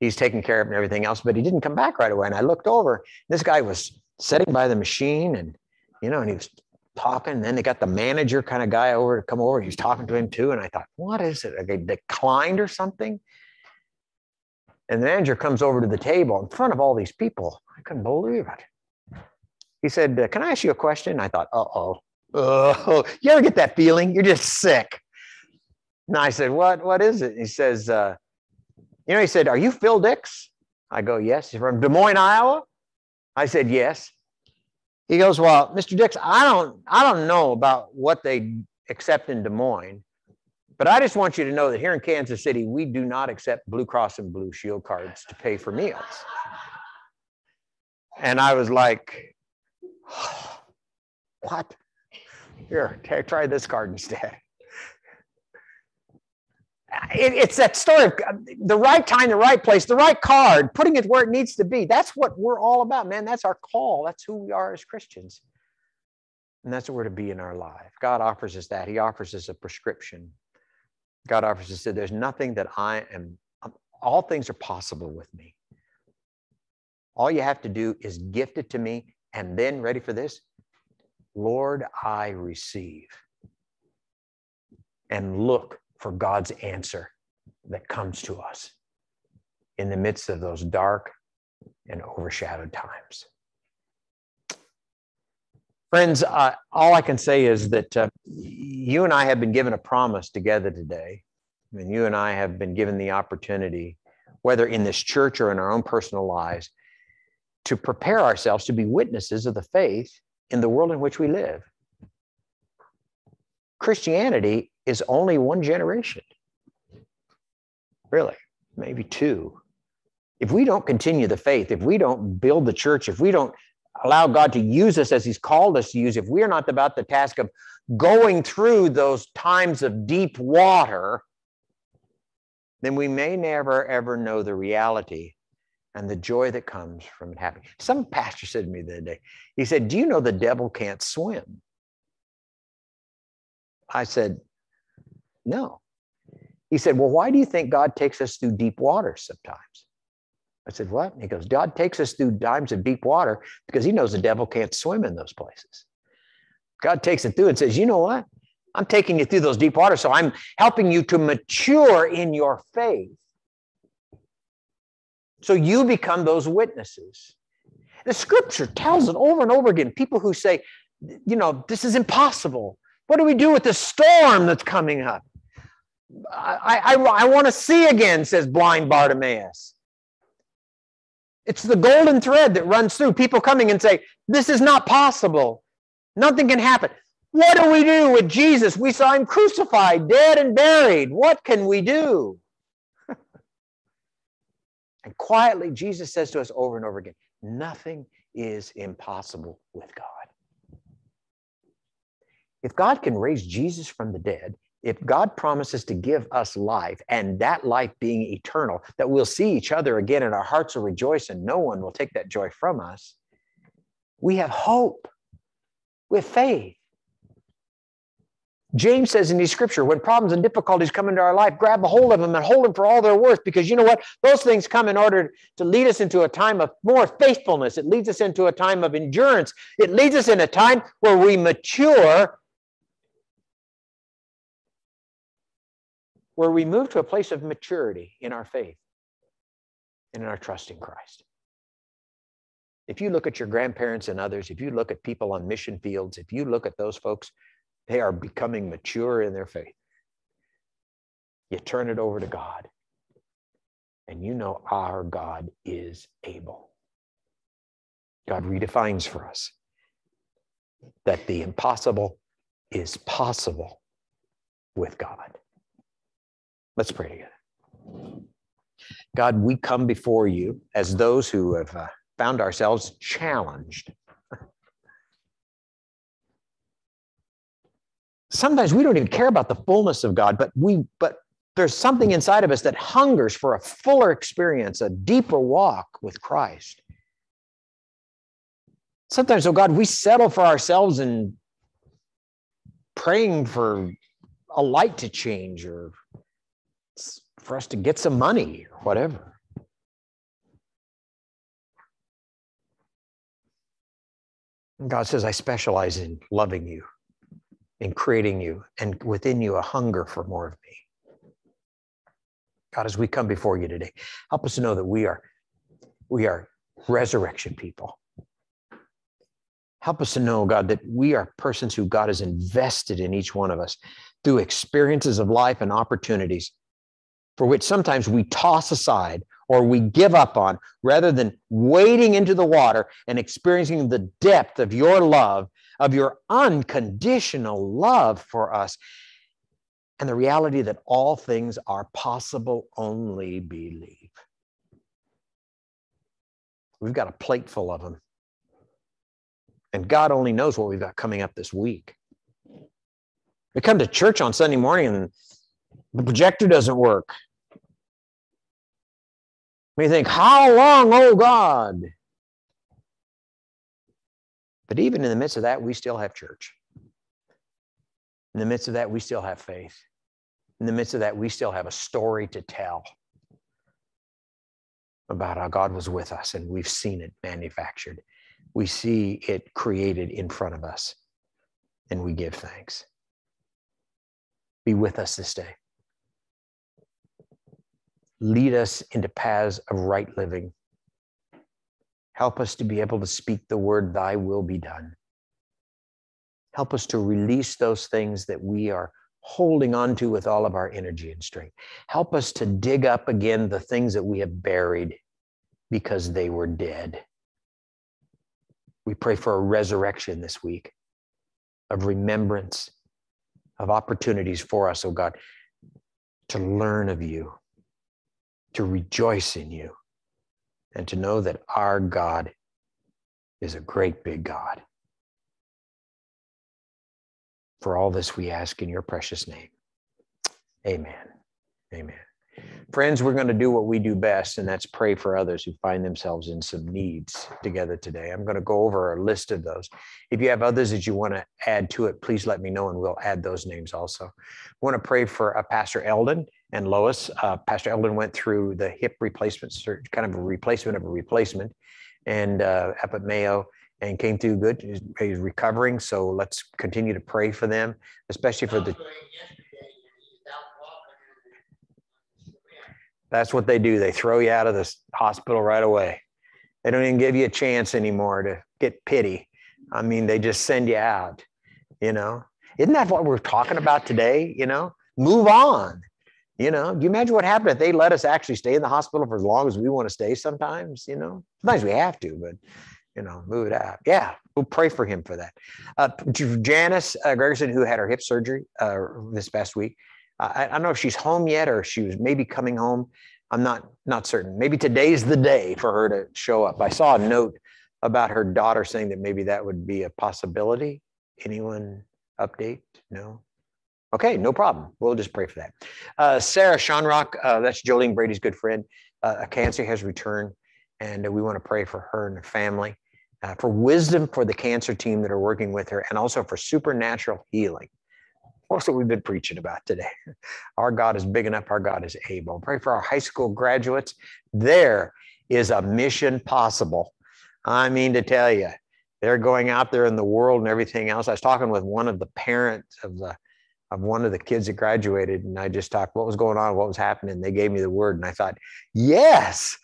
Speaker 1: he's taking care of and everything else, but he didn't come back right away. And I looked over. This guy was sitting by the machine and, you know, and he was talking. And then they got the manager kind of guy over to come over. He was talking to him too. And I thought, what is it? Are they declined or something? And the manager comes over to the table in front of all these people. I couldn't believe it. He said, Can I ask you a question? I thought, uh oh. Oh, <laughs> you ever get that feeling? You're just sick. And I said, What? What is it? He says, uh, You know, he said, Are you Phil Dix? I go, Yes. He's from Des Moines, Iowa? I said, Yes. He goes, Well, Mr. Dix, I don't, I don't know about what they accept in Des Moines, but I just want you to know that here in Kansas City, we do not accept Blue Cross and Blue Shield cards to pay for meals. And I was like, <sighs> What? Here, try this card instead. It, it's that story of uh, the right time, the right place, the right card, putting it where it needs to be. That's what we're all about, man. That's our call. That's who we are as Christians. And that's what we're to be in our life. God offers us that. He offers us a prescription. God offers us that there's nothing that I am, all things are possible with me. All you have to do is gift it to me. And then, ready for this? Lord, I receive. And look for God's answer that comes to us in the midst of those dark and overshadowed times. Friends, uh, all I can say is that uh, you and I have been given a promise together today. And you and I have been given the opportunity, whether in this church or in our own personal lives, to prepare ourselves to be witnesses of the faith in the world in which we live. Christianity is only one generation. Really, maybe two. If we don't continue the faith, if we don't build the church, if we don't allow God to use us as He's called us to use, if we're not about the task of going through those times of deep water, then we may never ever know the reality and the joy that comes from it happening. Some pastor said to me the other day, he said, Do you know the devil can't swim? I said, No. He said, Well, why do you think God takes us through deep waters sometimes? I said, What? He goes, God takes us through times of deep water because he knows the devil can't swim in those places. God takes it through and says, You know what? I'm taking you through those deep waters. So I'm helping you to mature in your faith. So you become those witnesses. The scripture tells it over and over again. People who say, you know, this is impossible. What do we do with the storm that's coming up? I, I, I want to see again, says blind Bartimaeus. It's the golden thread that runs through people coming and say, This is not possible. Nothing can happen. What do we do with Jesus? We saw him crucified, dead, and buried. What can we do? <laughs> and quietly, Jesus says to us over and over again nothing is impossible with God. If God can raise Jesus from the dead, if God promises to give us life and that life being eternal, that we'll see each other again and our hearts will rejoice and no one will take that joy from us, we have hope. with faith. James says in the scripture, when problems and difficulties come into our life, grab a hold of them and hold them for all they're worth. Because you know what? Those things come in order to lead us into a time of more faithfulness. It leads us into a time of endurance. It leads us in a time where we mature where we move to a place of maturity in our faith and in our trust in Christ. If you look at your grandparents and others, if you look at people on mission fields, if you look at those folks, they are becoming mature in their faith. You turn it over to God, and you know our God is able. God redefines for us that the impossible is possible with God. Let's pray together. God, we come before you as those who have uh, found ourselves challenged. Sometimes we don't even care about the fullness of God, but we but there's something inside of us that hungers for a fuller experience, a deeper walk with Christ. Sometimes, oh God, we settle for ourselves and praying for a light to change or for us to get some money or whatever. And God says, I specialize in loving you, in creating you, and within you a hunger for more of me. God, as we come before you today, help us to know that we are, we are resurrection people. Help us to know, God, that we are persons who God has invested in each one of us through experiences of life and opportunities for which sometimes we toss aside or we give up on rather than wading into the water and experiencing the depth of your love, of your unconditional love for us, and the reality that all things are possible only believe. We've got a plate full of them. And God only knows what we've got coming up this week. We come to church on Sunday morning and the projector doesn't work. We think, How long, oh God? But even in the midst of that, we still have church. In the midst of that, we still have faith. In the midst of that, we still have a story to tell about how God was with us and we've seen it manufactured. We see it created in front of us and we give thanks. Be with us this day. Lead us into paths of right living. Help us to be able to speak the word, Thy will be done. Help us to release those things that we are holding on to with all of our energy and strength. Help us to dig up again the things that we have buried because they were dead. We pray for a resurrection this week of remembrance, of opportunities for us, oh God, to learn of you, to rejoice in you, and to know that our God is a great big God. For all this we ask in your precious name. Amen. Amen. Friends, we're going to do what we do best, and that's pray for others who find themselves in some needs together today. I'm going to go over a list of those. If you have others that you want to add to it, please let me know, and we'll add those names also. I want to pray for uh, Pastor Eldon and Lois. Uh, Pastor Eldon went through the hip replacement surgery, kind of a replacement of a replacement, and uh, up at Mayo and came through good. He's, he's recovering, so let's continue to pray for them, especially for the. That's what they do. They throw you out of the hospital right away. They don't even give you a chance anymore to get pity. I mean, they just send you out, you know? Isn't that what we're talking about today? You know, move on. You know, do you imagine what happened if they let us actually stay in the hospital for as long as we want to stay sometimes? You know, sometimes we have to, but, you know, move it out. Yeah, we'll pray for him for that. Uh, Janice uh, Gregerson, who had her hip surgery uh, this past week, I, I don't know if she's home yet or she was maybe coming home. I'm not not certain. Maybe today's the day for her to show up. I saw a note about her daughter saying that maybe that would be a possibility. Anyone update? No. Okay, no problem. We'll just pray for that. Uh, Sarah Shonrock, uh, that's Jolene Brady's good friend. Uh, a cancer has returned, and we want to pray for her and her family, uh, for wisdom for the cancer team that are working with her, and also for supernatural healing. What's what we've been preaching about today. <laughs> Our God is big enough, our God is able. Pray for our high school graduates. There is a mission possible. I mean to tell you, they're going out there in the world and everything else. I was talking with one of the parents of the of one of the kids that graduated, and I just talked what was going on, what was happening. They gave me the word, and I thought, yes,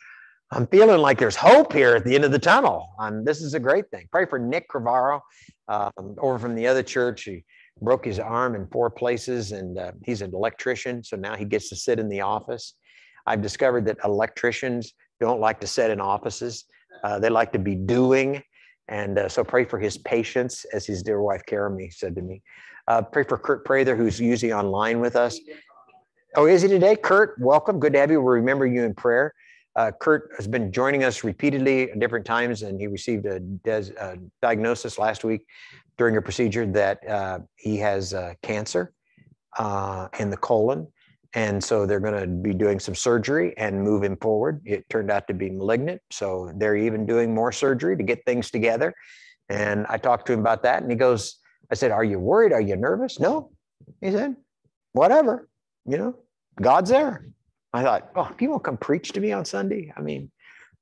Speaker 1: I'm feeling like there's hope here at the end of the tunnel. Um, this is a great thing. Pray for Nick Cravaro um, over from the other church. He broke his arm in four places, and uh, he's an electrician. So now he gets to sit in the office. I've discovered that electricians don't like to sit in offices, uh, they like to be doing. And uh, so pray for his patience, as his dear wife Karami said to me. Uh, pray for Kurt Prather, who's usually online with us. Oh, is he today? Kurt, welcome. Good to have you. We'll remember you in prayer. Uh, Kurt has been joining us repeatedly at different times, and he received a, des- a diagnosis last week during a procedure that uh, he has uh, cancer uh, in the colon. And so they're going to be doing some surgery and move him forward. It turned out to be malignant. So they're even doing more surgery to get things together. And I talked to him about that. And he goes, I said, Are you worried? Are you nervous? No. He said, Whatever. You know, God's there. I thought, Oh, you won't come preach to me on Sunday, I mean,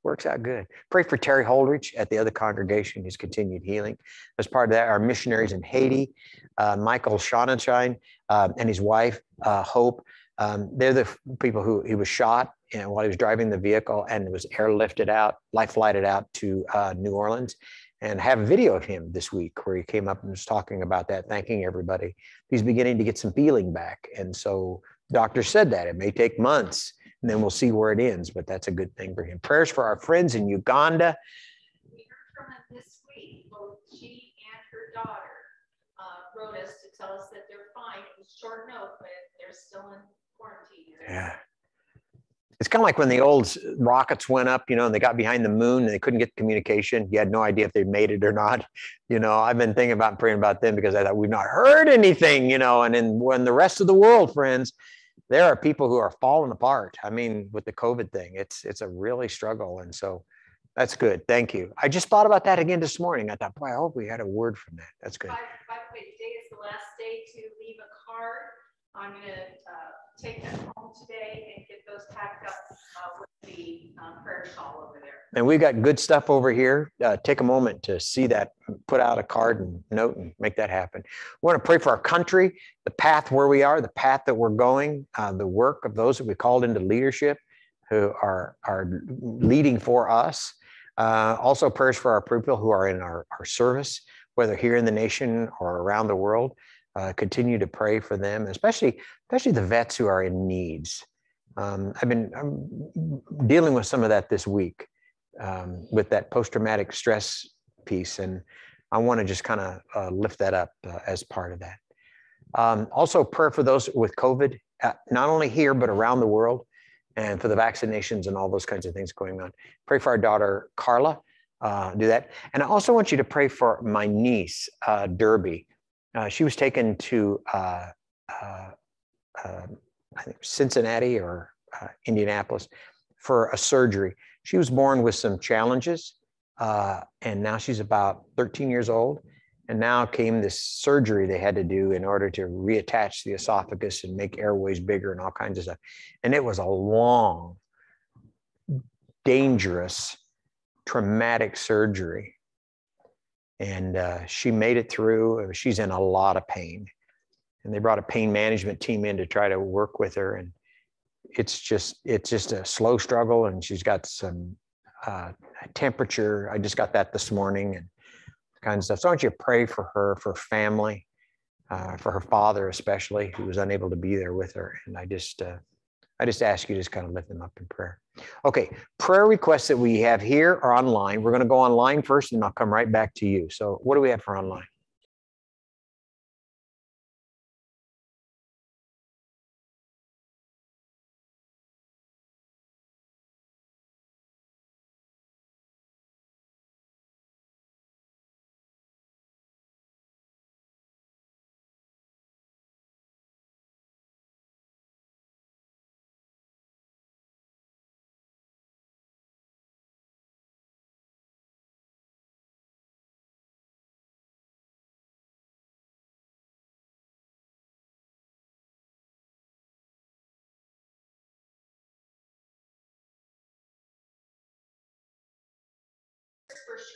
Speaker 1: works out good. Pray for Terry Holdridge at the other congregation, his continued healing. As part of that, our missionaries in Haiti, uh, Michael Schonenschein uh, and his wife, uh, Hope. Um, they're the people who he was shot know, while he was driving the vehicle and it was airlifted out, life flighted out to uh, New Orleans. And have a video of him this week where he came up and was talking about that, thanking everybody. He's beginning to get some feeling back. And so doctor said that it may take months and then we'll see where it ends. But that's a good thing for him. Prayers for our friends in Uganda.
Speaker 3: We heard from him this week. Both she and her daughter uh, wrote us to tell us that they're fine. It was short note, but they're still in quarantine.
Speaker 1: Yeah. It's kind of like when the old rockets went up, you know, and they got behind the moon and they couldn't get communication. You had no idea if they made it or not. <laughs> You know, I've been thinking about praying about them because I thought we've not heard anything, you know, and then when the rest of the world, friends, there are people who are falling apart. I mean, with the COVID thing, it's it's a really struggle, and so that's good. Thank you. I just thought about that again this morning. I thought, boy, I hope we had a word from that. That's good.
Speaker 3: By, by the way, today is the last day to leave a card. I'm gonna, uh, take that home today and get those packed up, uh, with the, um, prayer shawl over there.
Speaker 1: And we've got good stuff over here. Uh, take a moment to see that, put out a card and note and make that happen. We want to pray for our country, the path where we are, the path that we're going, uh, the work of those that we called into leadership who are, are leading for us. Uh, also prayers for our people who are in our, our service, whether here in the nation or around the world. Uh, continue to pray for them, especially, especially the vets who are in needs. Um, I've been I'm dealing with some of that this week um, with that post-traumatic stress piece, and I want to just kind of uh, lift that up uh, as part of that. Um, also, prayer for those with COVID, uh, not only here but around the world, and for the vaccinations and all those kinds of things going on. Pray for our daughter Carla. Uh, do that, and I also want you to pray for my niece uh, Derby. Uh, she was taken to um, I think Cincinnati or uh, Indianapolis for a surgery. She was born with some challenges, uh, and now she's about 13 years old. And now came this surgery they had to do in order to reattach the esophagus and make airways bigger and all kinds of stuff. And it was a long, dangerous, traumatic surgery and uh, she made it through. She's in a lot of pain, and they brought a pain management team in to try to work with her, and it's just it's just a slow struggle, and she's got some uh, temperature. I just got that this morning, and kind of stuff. So I want you to pray for her, for family, uh, for her father especially, who was unable to be there with her, and I just uh, I just ask you to just kind of lift them up in prayer. Okay, prayer requests that we have here are online. We're going to go online first and I'll come right back to you. So, what do we have for online?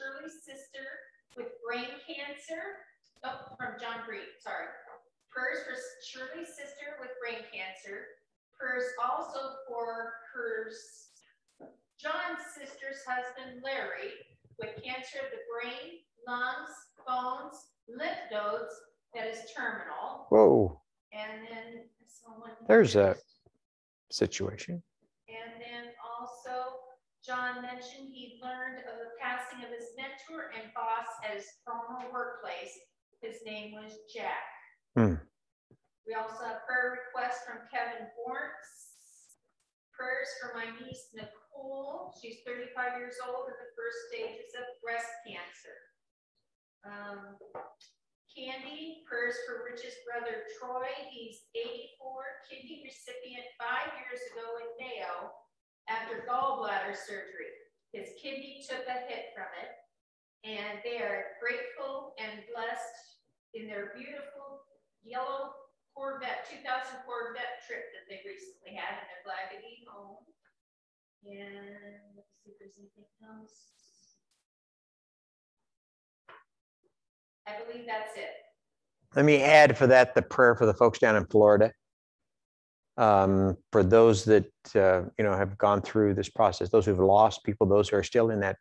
Speaker 3: Shirley's sister with brain cancer. Oh, from John Green, sorry. Prayers for Shirley's sister with brain cancer. Prayers also for her John's sister's husband, Larry, with cancer of the brain, lungs, bones, lymph nodes that is terminal.
Speaker 1: Whoa.
Speaker 3: And then someone.
Speaker 1: There's a situation.
Speaker 3: And then also John mentioned he learned of the passing of his mentor and boss at his former workplace. His name was Jack.
Speaker 1: Hmm.
Speaker 3: We also have prayer requests from Kevin Bortz. Prayers for my niece Nicole. She's 35 years old at the first stages of breast cancer. Um, Candy, prayers for Rich's brother Troy. He's 84, kidney recipient five years ago in Mayo after gallbladder surgery. His kidney took a hit from it, and they are grateful and blessed in their beautiful yellow Corvette, 2000 Corvette trip that they recently had, and they're glad to be home. And let's see if there's anything else. I believe that's it.
Speaker 1: Let me add for that the prayer for the folks down in Florida um, for those that uh, you know have gone through this process, those who've lost people, those who are still in that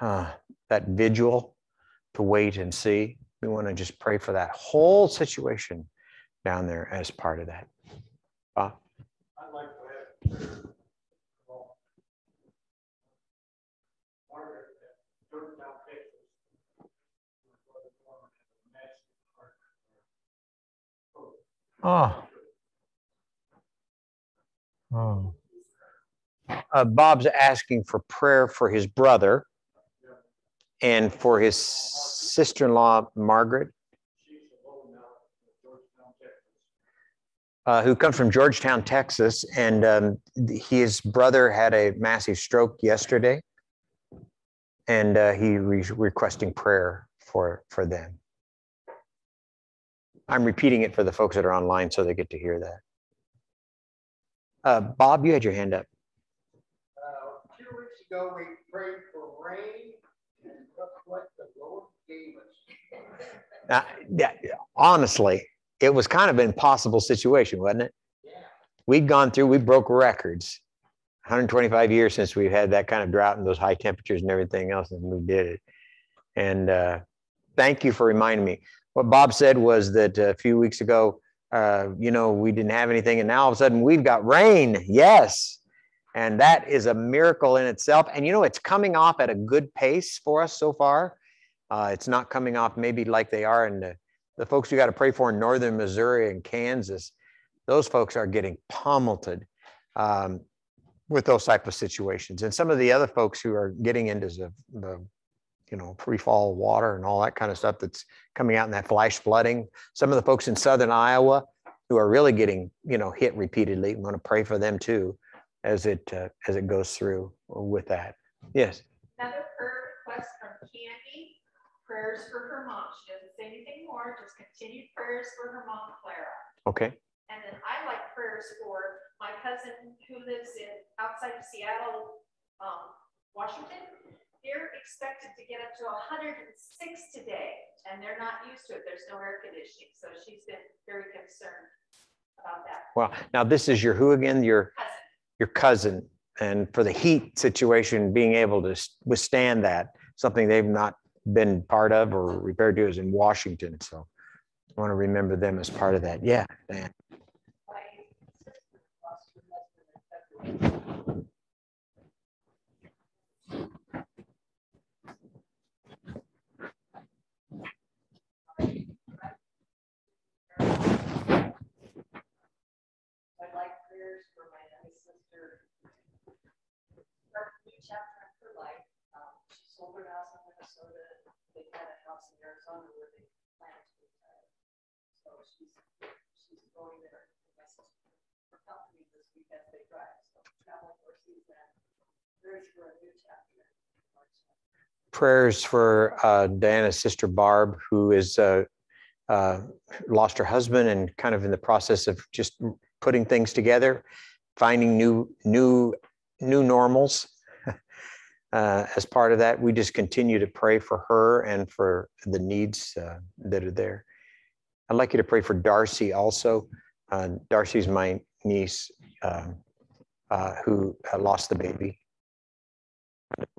Speaker 1: uh, that vigil to wait and see. We want to just pray for that whole situation down there as part of that.
Speaker 4: I'd like to have Margaret at Georgetown, Texas.
Speaker 1: Oh. Oh. Uh, Bob's asking for prayer for his brother and for his sister-in-law, Margaret, uh, who comes from Georgetown, Texas. And um, his brother had a massive stroke yesterday. And uh, he re requesting prayer for, for them. I'm repeating it for the folks that are online so they get to hear that. Uh, Bob, you had your hand up.
Speaker 4: Uh, two weeks ago, we prayed for rain and look what the Lord gave us.
Speaker 1: Uh, yeah, honestly, it was kind of an impossible situation, wasn't it?
Speaker 4: Yeah.
Speaker 1: We'd gone through, we broke records. 125 years since we've had that kind of drought and those high temperatures and everything else, and we did it. And uh, thank you for reminding me. What Bob said was that a few weeks ago, uh, you know, we didn't have anything, and now all of a sudden we've got rain. Yes. And that is a miracle in itself. And you know, it's coming off at a good pace for us so far. Uh, it's not coming off maybe like they are in the, the folks you got to pray for in northern Missouri and Kansas. Those folks are getting pummeled um, with those type of situations. And some of the other folks who are getting into the, the you know, pre-fall water and all that kind of stuff that's coming out in that flash flooding. Some of the folks in southern Iowa who are really getting, you know, hit repeatedly. I'm going to pray for them too as it uh, as it goes through with that. Yes.
Speaker 3: Another prayer request from Candy, prayers for her mom. She doesn't say anything more, just continued prayers for her mom, Clara.
Speaker 1: Okay.
Speaker 3: And then I like prayers for my cousin who lives in outside of Seattle, um, Washington. They're expected to get up to 106 today, and they're not used to it. There's no air conditioning, so she's been very concerned about that.
Speaker 1: Well, now this is your who again? Your
Speaker 3: Cousin,
Speaker 1: your cousin, and for the heat situation, being able to withstand that, something they've not been part of or repaired to is in Washington. So I want to remember them as part of that. Yeah, Dan.
Speaker 3: my sister lost her husband in February. I'd like prayers for my young sister. Start a new chapter in her life. Um, she sold her house in Minnesota. They had a house in Arizona where they planned to retire. So she's, she's going there. her company this week as they drive. So and prayers for a new chapter.
Speaker 1: prayers for uh, Diana's sister Barb, who is uh, uh, lost her husband and kind of in the process of just putting things together, finding new new new normals. Uh, as part of that, we just continue to pray for her and for the needs uh, that are there. I'd like you to pray for Darcy also. Uh, Darcy's my niece um, uh, who uh, lost the baby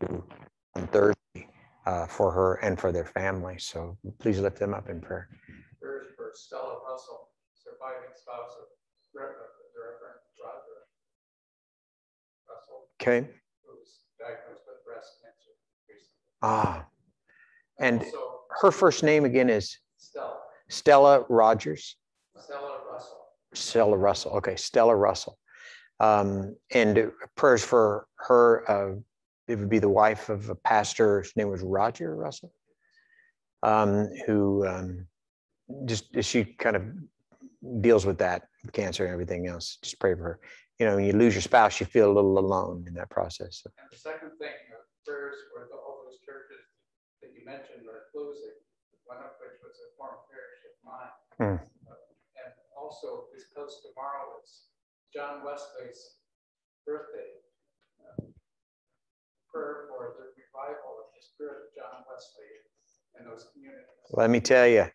Speaker 1: on Thursday uh, for her and for their family. So please lift them up in prayer.
Speaker 4: Prayers for Stella Russell, surviving spouse of Reverend Roger Russell,
Speaker 1: Okay.
Speaker 4: who's diagnosed with breast cancer recently.
Speaker 1: Ah, and
Speaker 4: Also,
Speaker 1: her first name again is
Speaker 4: Stella,
Speaker 1: Stella Rogers.
Speaker 4: Stella Russell.
Speaker 1: Stella Russell. Okay, Stella Russell. Um, and prayers for her. Uh, it would be the wife of a pastor. His name was Roger Russell, um, who um, just she kind of deals with that cancer and everything else. Just pray for her. You know, when you lose your spouse, you feel a little alone in that process. So,
Speaker 4: And the second thing, prayers for the- all those churches that you mentioned are closing, one of which was a former parish of mine.
Speaker 1: Hmm.
Speaker 4: Uh, And also, because tomorrow is John Wesley's birthday. uh, Prayer for the revival of the spirit of John Wesley in those communities.
Speaker 1: let me tell you,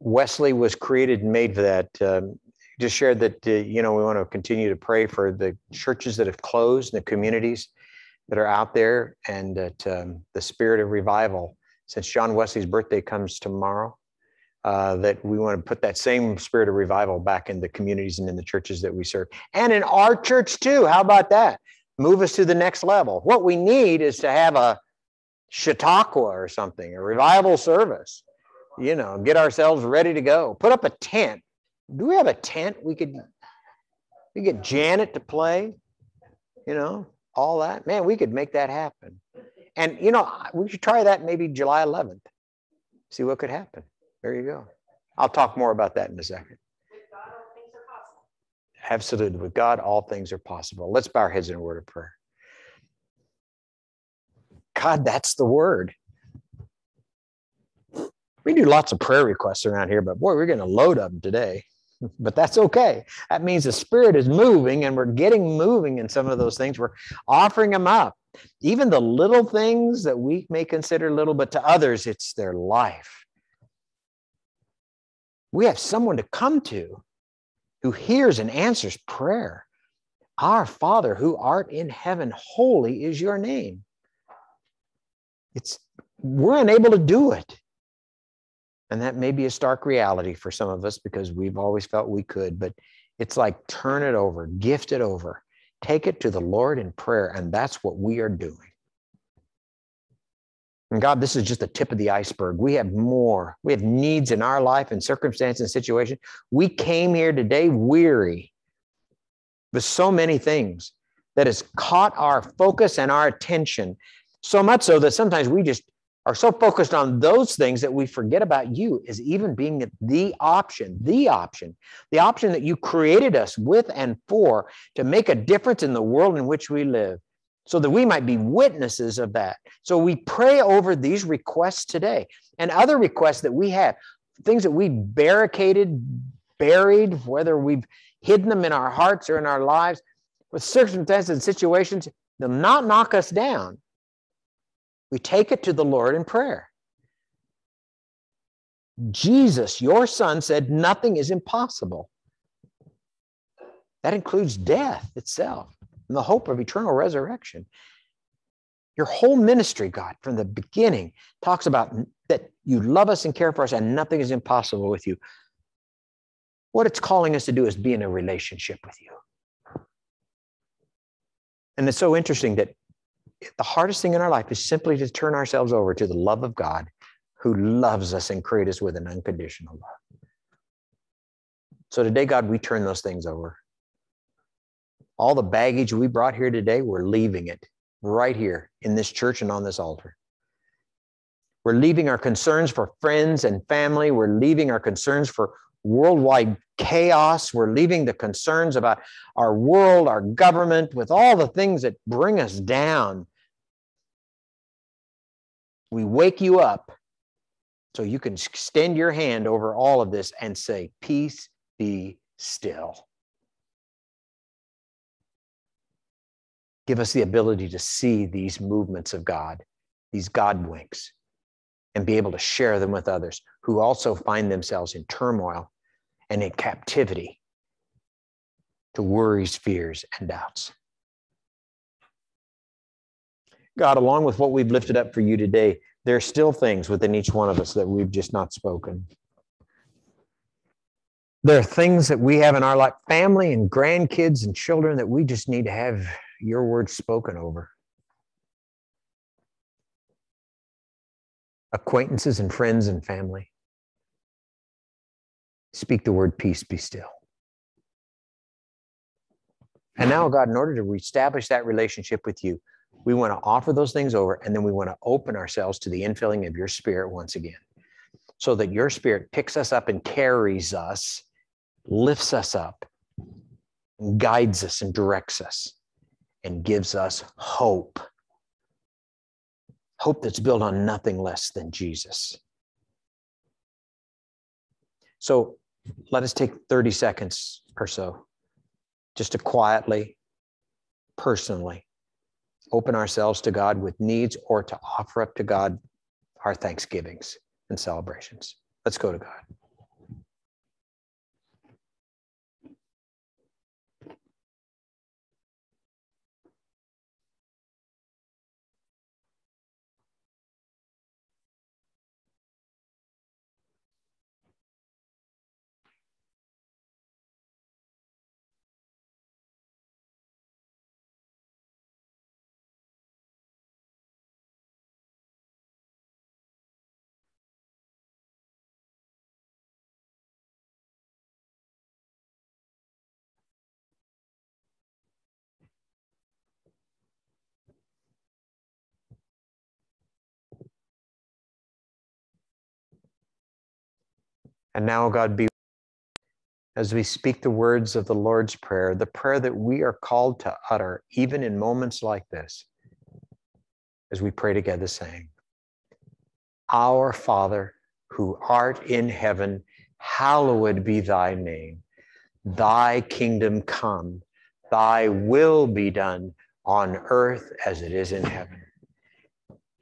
Speaker 1: Wesley was created and made for that. Um, just shared that uh, you know we want to continue to pray for the churches that have closed, and the communities that are out there, and that um, the spirit of revival. Since John Wesley's birthday comes tomorrow, uh, that we want to put that same spirit of revival back in the communities and in the churches that we serve, and in our church too. How about that? Move us to the next level. What we need is to have a Chautauqua or something, a revival service. You know, get ourselves ready to go. Put up a tent. Do we have a tent we could we get Janet to play? You know, all that. Man, we could make that happen. And you know, we should try that maybe July 11th. See what could happen. There you go. I'll talk more about that in a second.
Speaker 3: With God, all things are possible.
Speaker 1: Absolutely. With God, all things are possible. Let's bow our heads in a word of prayer. God, that's the word. We do lots of prayer requests around here, but boy, we're going to load up today. But that's okay. That means the Spirit is moving and we're getting moving in some of those things. We're offering them up. Even the little things that we may consider little, but to others, it's their life. We have someone to come to who hears and answers prayer. Our Father who art in heaven, holy is your name. It's we're unable to do it. And that may be a stark reality for some of us because we've always felt we could, but it's like turn it over, gift it over, take it to the Lord in prayer. And that's what we are doing. And God, this is just the tip of the iceberg. We have more. We have needs in our life and circumstance and situation. We came here today weary with so many things that has caught our focus and our attention so much so that sometimes we just are so focused on those things that we forget about you as even being the option, the option, the option that you created us with and for to make a difference in the world in which we live so that we might be witnesses of that. So we pray over these requests today and other requests that we have, things that we barricaded, buried, whether we've hidden them in our hearts or in our lives, with circumstances and situations, they'll not knock us down. We take it to the Lord in prayer. Jesus, your son, said nothing is impossible. That includes death itself and the hope of eternal resurrection. Your whole ministry, God, from the beginning, talks about that you love us and care for us, and nothing is impossible with you. What it's calling us to do is be in a relationship with you. And it's so interesting that the hardest thing in our life is simply to turn ourselves over to the love of God who loves us and created us with an unconditional love. So today, God, we turn those things over. All the baggage we brought here today, we're leaving it right here in this church and on this altar. We're leaving our concerns for friends and family. We're leaving our concerns for worldwide chaos. We're leaving the concerns about our world, our government, with all the things that bring us down. We wake you up so you can extend your hand over all of this and say, Peace be still. Give us the ability to see these movements of God, these God winks, and be able to share them with others who also find themselves in turmoil and in captivity to worries, fears, and doubts. God, along with what we've lifted up for you today, there are still things within each one of us that we've just not spoken. There are things that we have in our life, family and grandkids and children, that we just need to have your word spoken over. Acquaintances and friends and family. Speak the word peace, be still. And now, God, in order to reestablish that relationship with you, we want to offer those things over and then we want to open ourselves to the infilling of your spirit once again so that your spirit picks us up and carries us, lifts us up, guides us and directs us, and gives us hope. Hope that's built on nothing less than Jesus. So let us take 30 seconds or so just to quietly, personally open ourselves to God with needs or to offer up to God our thanksgivings and celebrations. Let's go to God. And now, God, be as we speak the words of the Lord's Prayer, the prayer that we are called to utter, even in moments like this, as we pray together, saying, Our Father who art in heaven, hallowed be thy name. Thy kingdom come, thy will be done on earth as it is in heaven.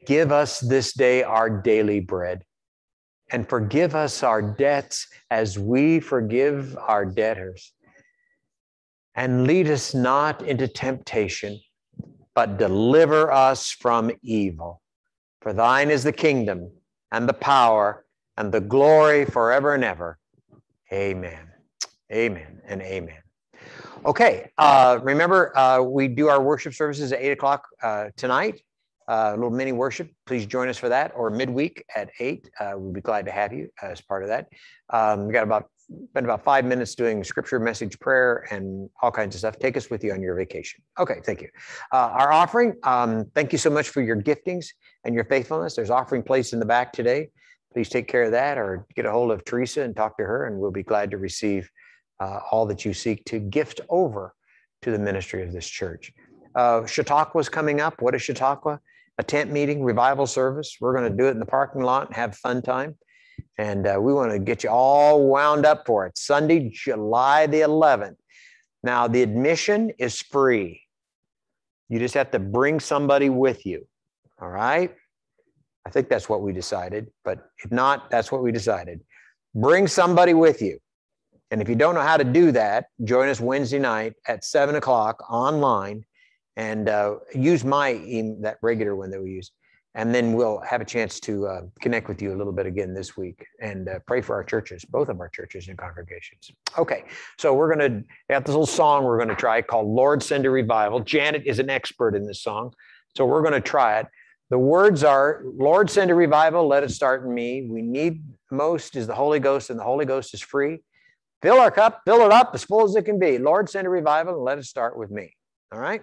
Speaker 1: Give us this day our daily bread, and forgive us our debts as we forgive our debtors. And lead us not into temptation, but deliver us from evil. For thine is the kingdom and the power and the glory forever and ever. Amen. Amen and amen. Okay, uh, remember, uh, we do our worship services at 8 o'clock uh, tonight. A little mini worship. Please join us for that, or midweek at 8. Uh, we'll be glad to have you as part of that. Um, we got about spend about five minutes doing scripture, message, prayer, and all kinds of stuff. Take us with you on your vacation. Okay, thank you. Uh, our offering, um, thank you so much for your giftings and your faithfulness. There's offering place in the back today. Please take care of that or get a hold of Teresa and talk to her, and we'll be glad to receive uh, all that you seek to gift over to the ministry of this church. Uh, Chautauqua is coming up. What is Chautauqua? A tent meeting, revival service. We're going to do it in the parking lot and have fun time. And uh, we want to get you all wound up for it. Sunday, July the 11th. Now, the admission is free. You just have to bring somebody with you. All right. I think that's what we decided. But if not, that's what we decided. Bring somebody with you. And if you don't know how to do that, join us Wednesday night at seven o'clock online and uh, use my that regular one that we use and then we'll have a chance to uh, connect with you a little bit again this week and uh, pray for our churches, both of our churches and congregations. Okay, so we're going to have this little song we're going to try called Lord Send a Revival. Janet is an expert in this song, so we're going to try it. The words are Lord, send a revival, let it start in me. We need most is the Holy Ghost, and the Holy Ghost is free. Fill our cup, fill it up as full as it can be. Lord, send a revival, and let it start with me. All right?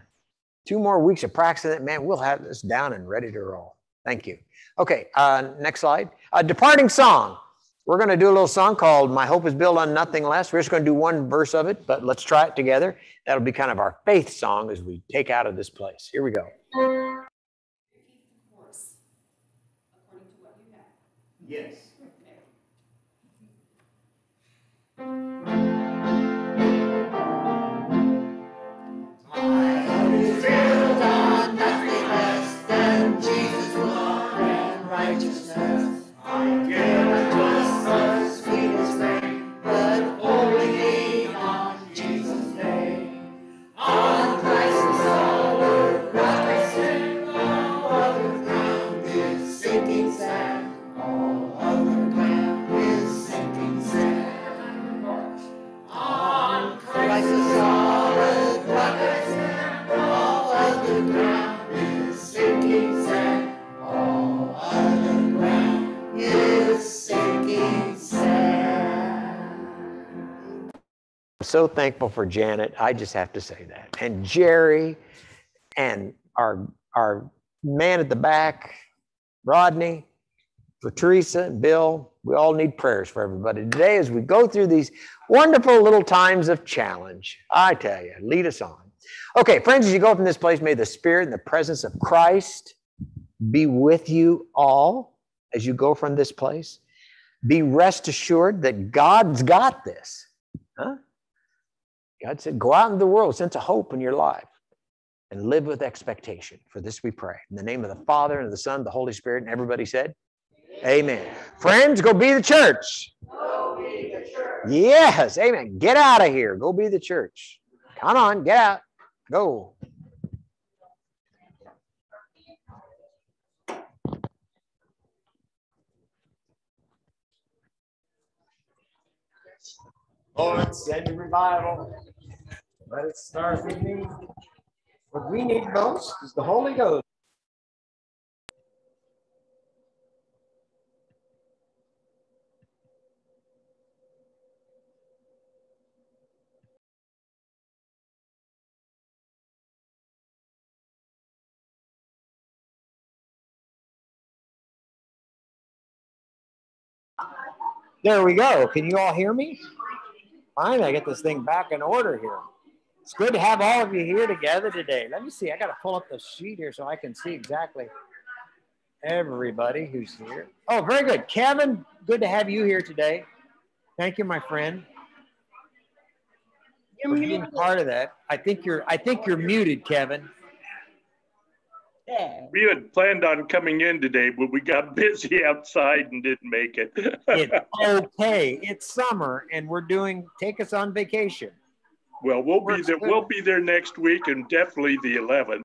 Speaker 1: Two more weeks of practicing it, man, we'll have this down and ready to roll. Thank you. Okay, uh, next slide. A departing song. We're going to do a little song called My Hope is Built on Nothing Less. We're just going to do one verse of it, but let's try it together. That'll be kind of our faith song as we take out of this place. Here we go. Yes. So thankful for Janet. I just have to say that. And Jerry and our, our man at the back, Rodney, for Teresa and Bill. We all need prayers for everybody today as we go through these wonderful little times of challenge. I tell you, lead us on. Okay, friends, as you go from this place, may the Spirit and the presence of Christ be with you all as you go from this place. Be rest assured that God's got this. Huh? God said, go out in the world, sense of hope in your life, and live with expectation. For this we pray. In the name of the Father, and of the Son, and the Holy Spirit, and everybody said, Amen. amen. Friends, go be the church.
Speaker 2: Go be the church.
Speaker 1: Yes, amen. Get out of here. Go be the church. Come on, get out. Go. Lord, send a revival. Let us start with me. What we need most is the Holy Ghost. There we go. Can you all hear me? Fine, I get this thing back in order here. It's good to have all of you here together today. Let me see. I got to pull up the sheet here so I can see exactly everybody who's here. Oh, very good. Kevin, good to have you here today. Thank you, my friend.
Speaker 5: You're
Speaker 1: for being part of that. I think you're I think you're muted, Kevin.
Speaker 5: There.
Speaker 6: We had planned on coming in today, but we got <laughs> busy outside and didn't make it. <laughs>
Speaker 1: It's okay. It's summer and we're doing take us on vacation.
Speaker 6: Well, we'll be there. We'll be there next week and definitely the 11th.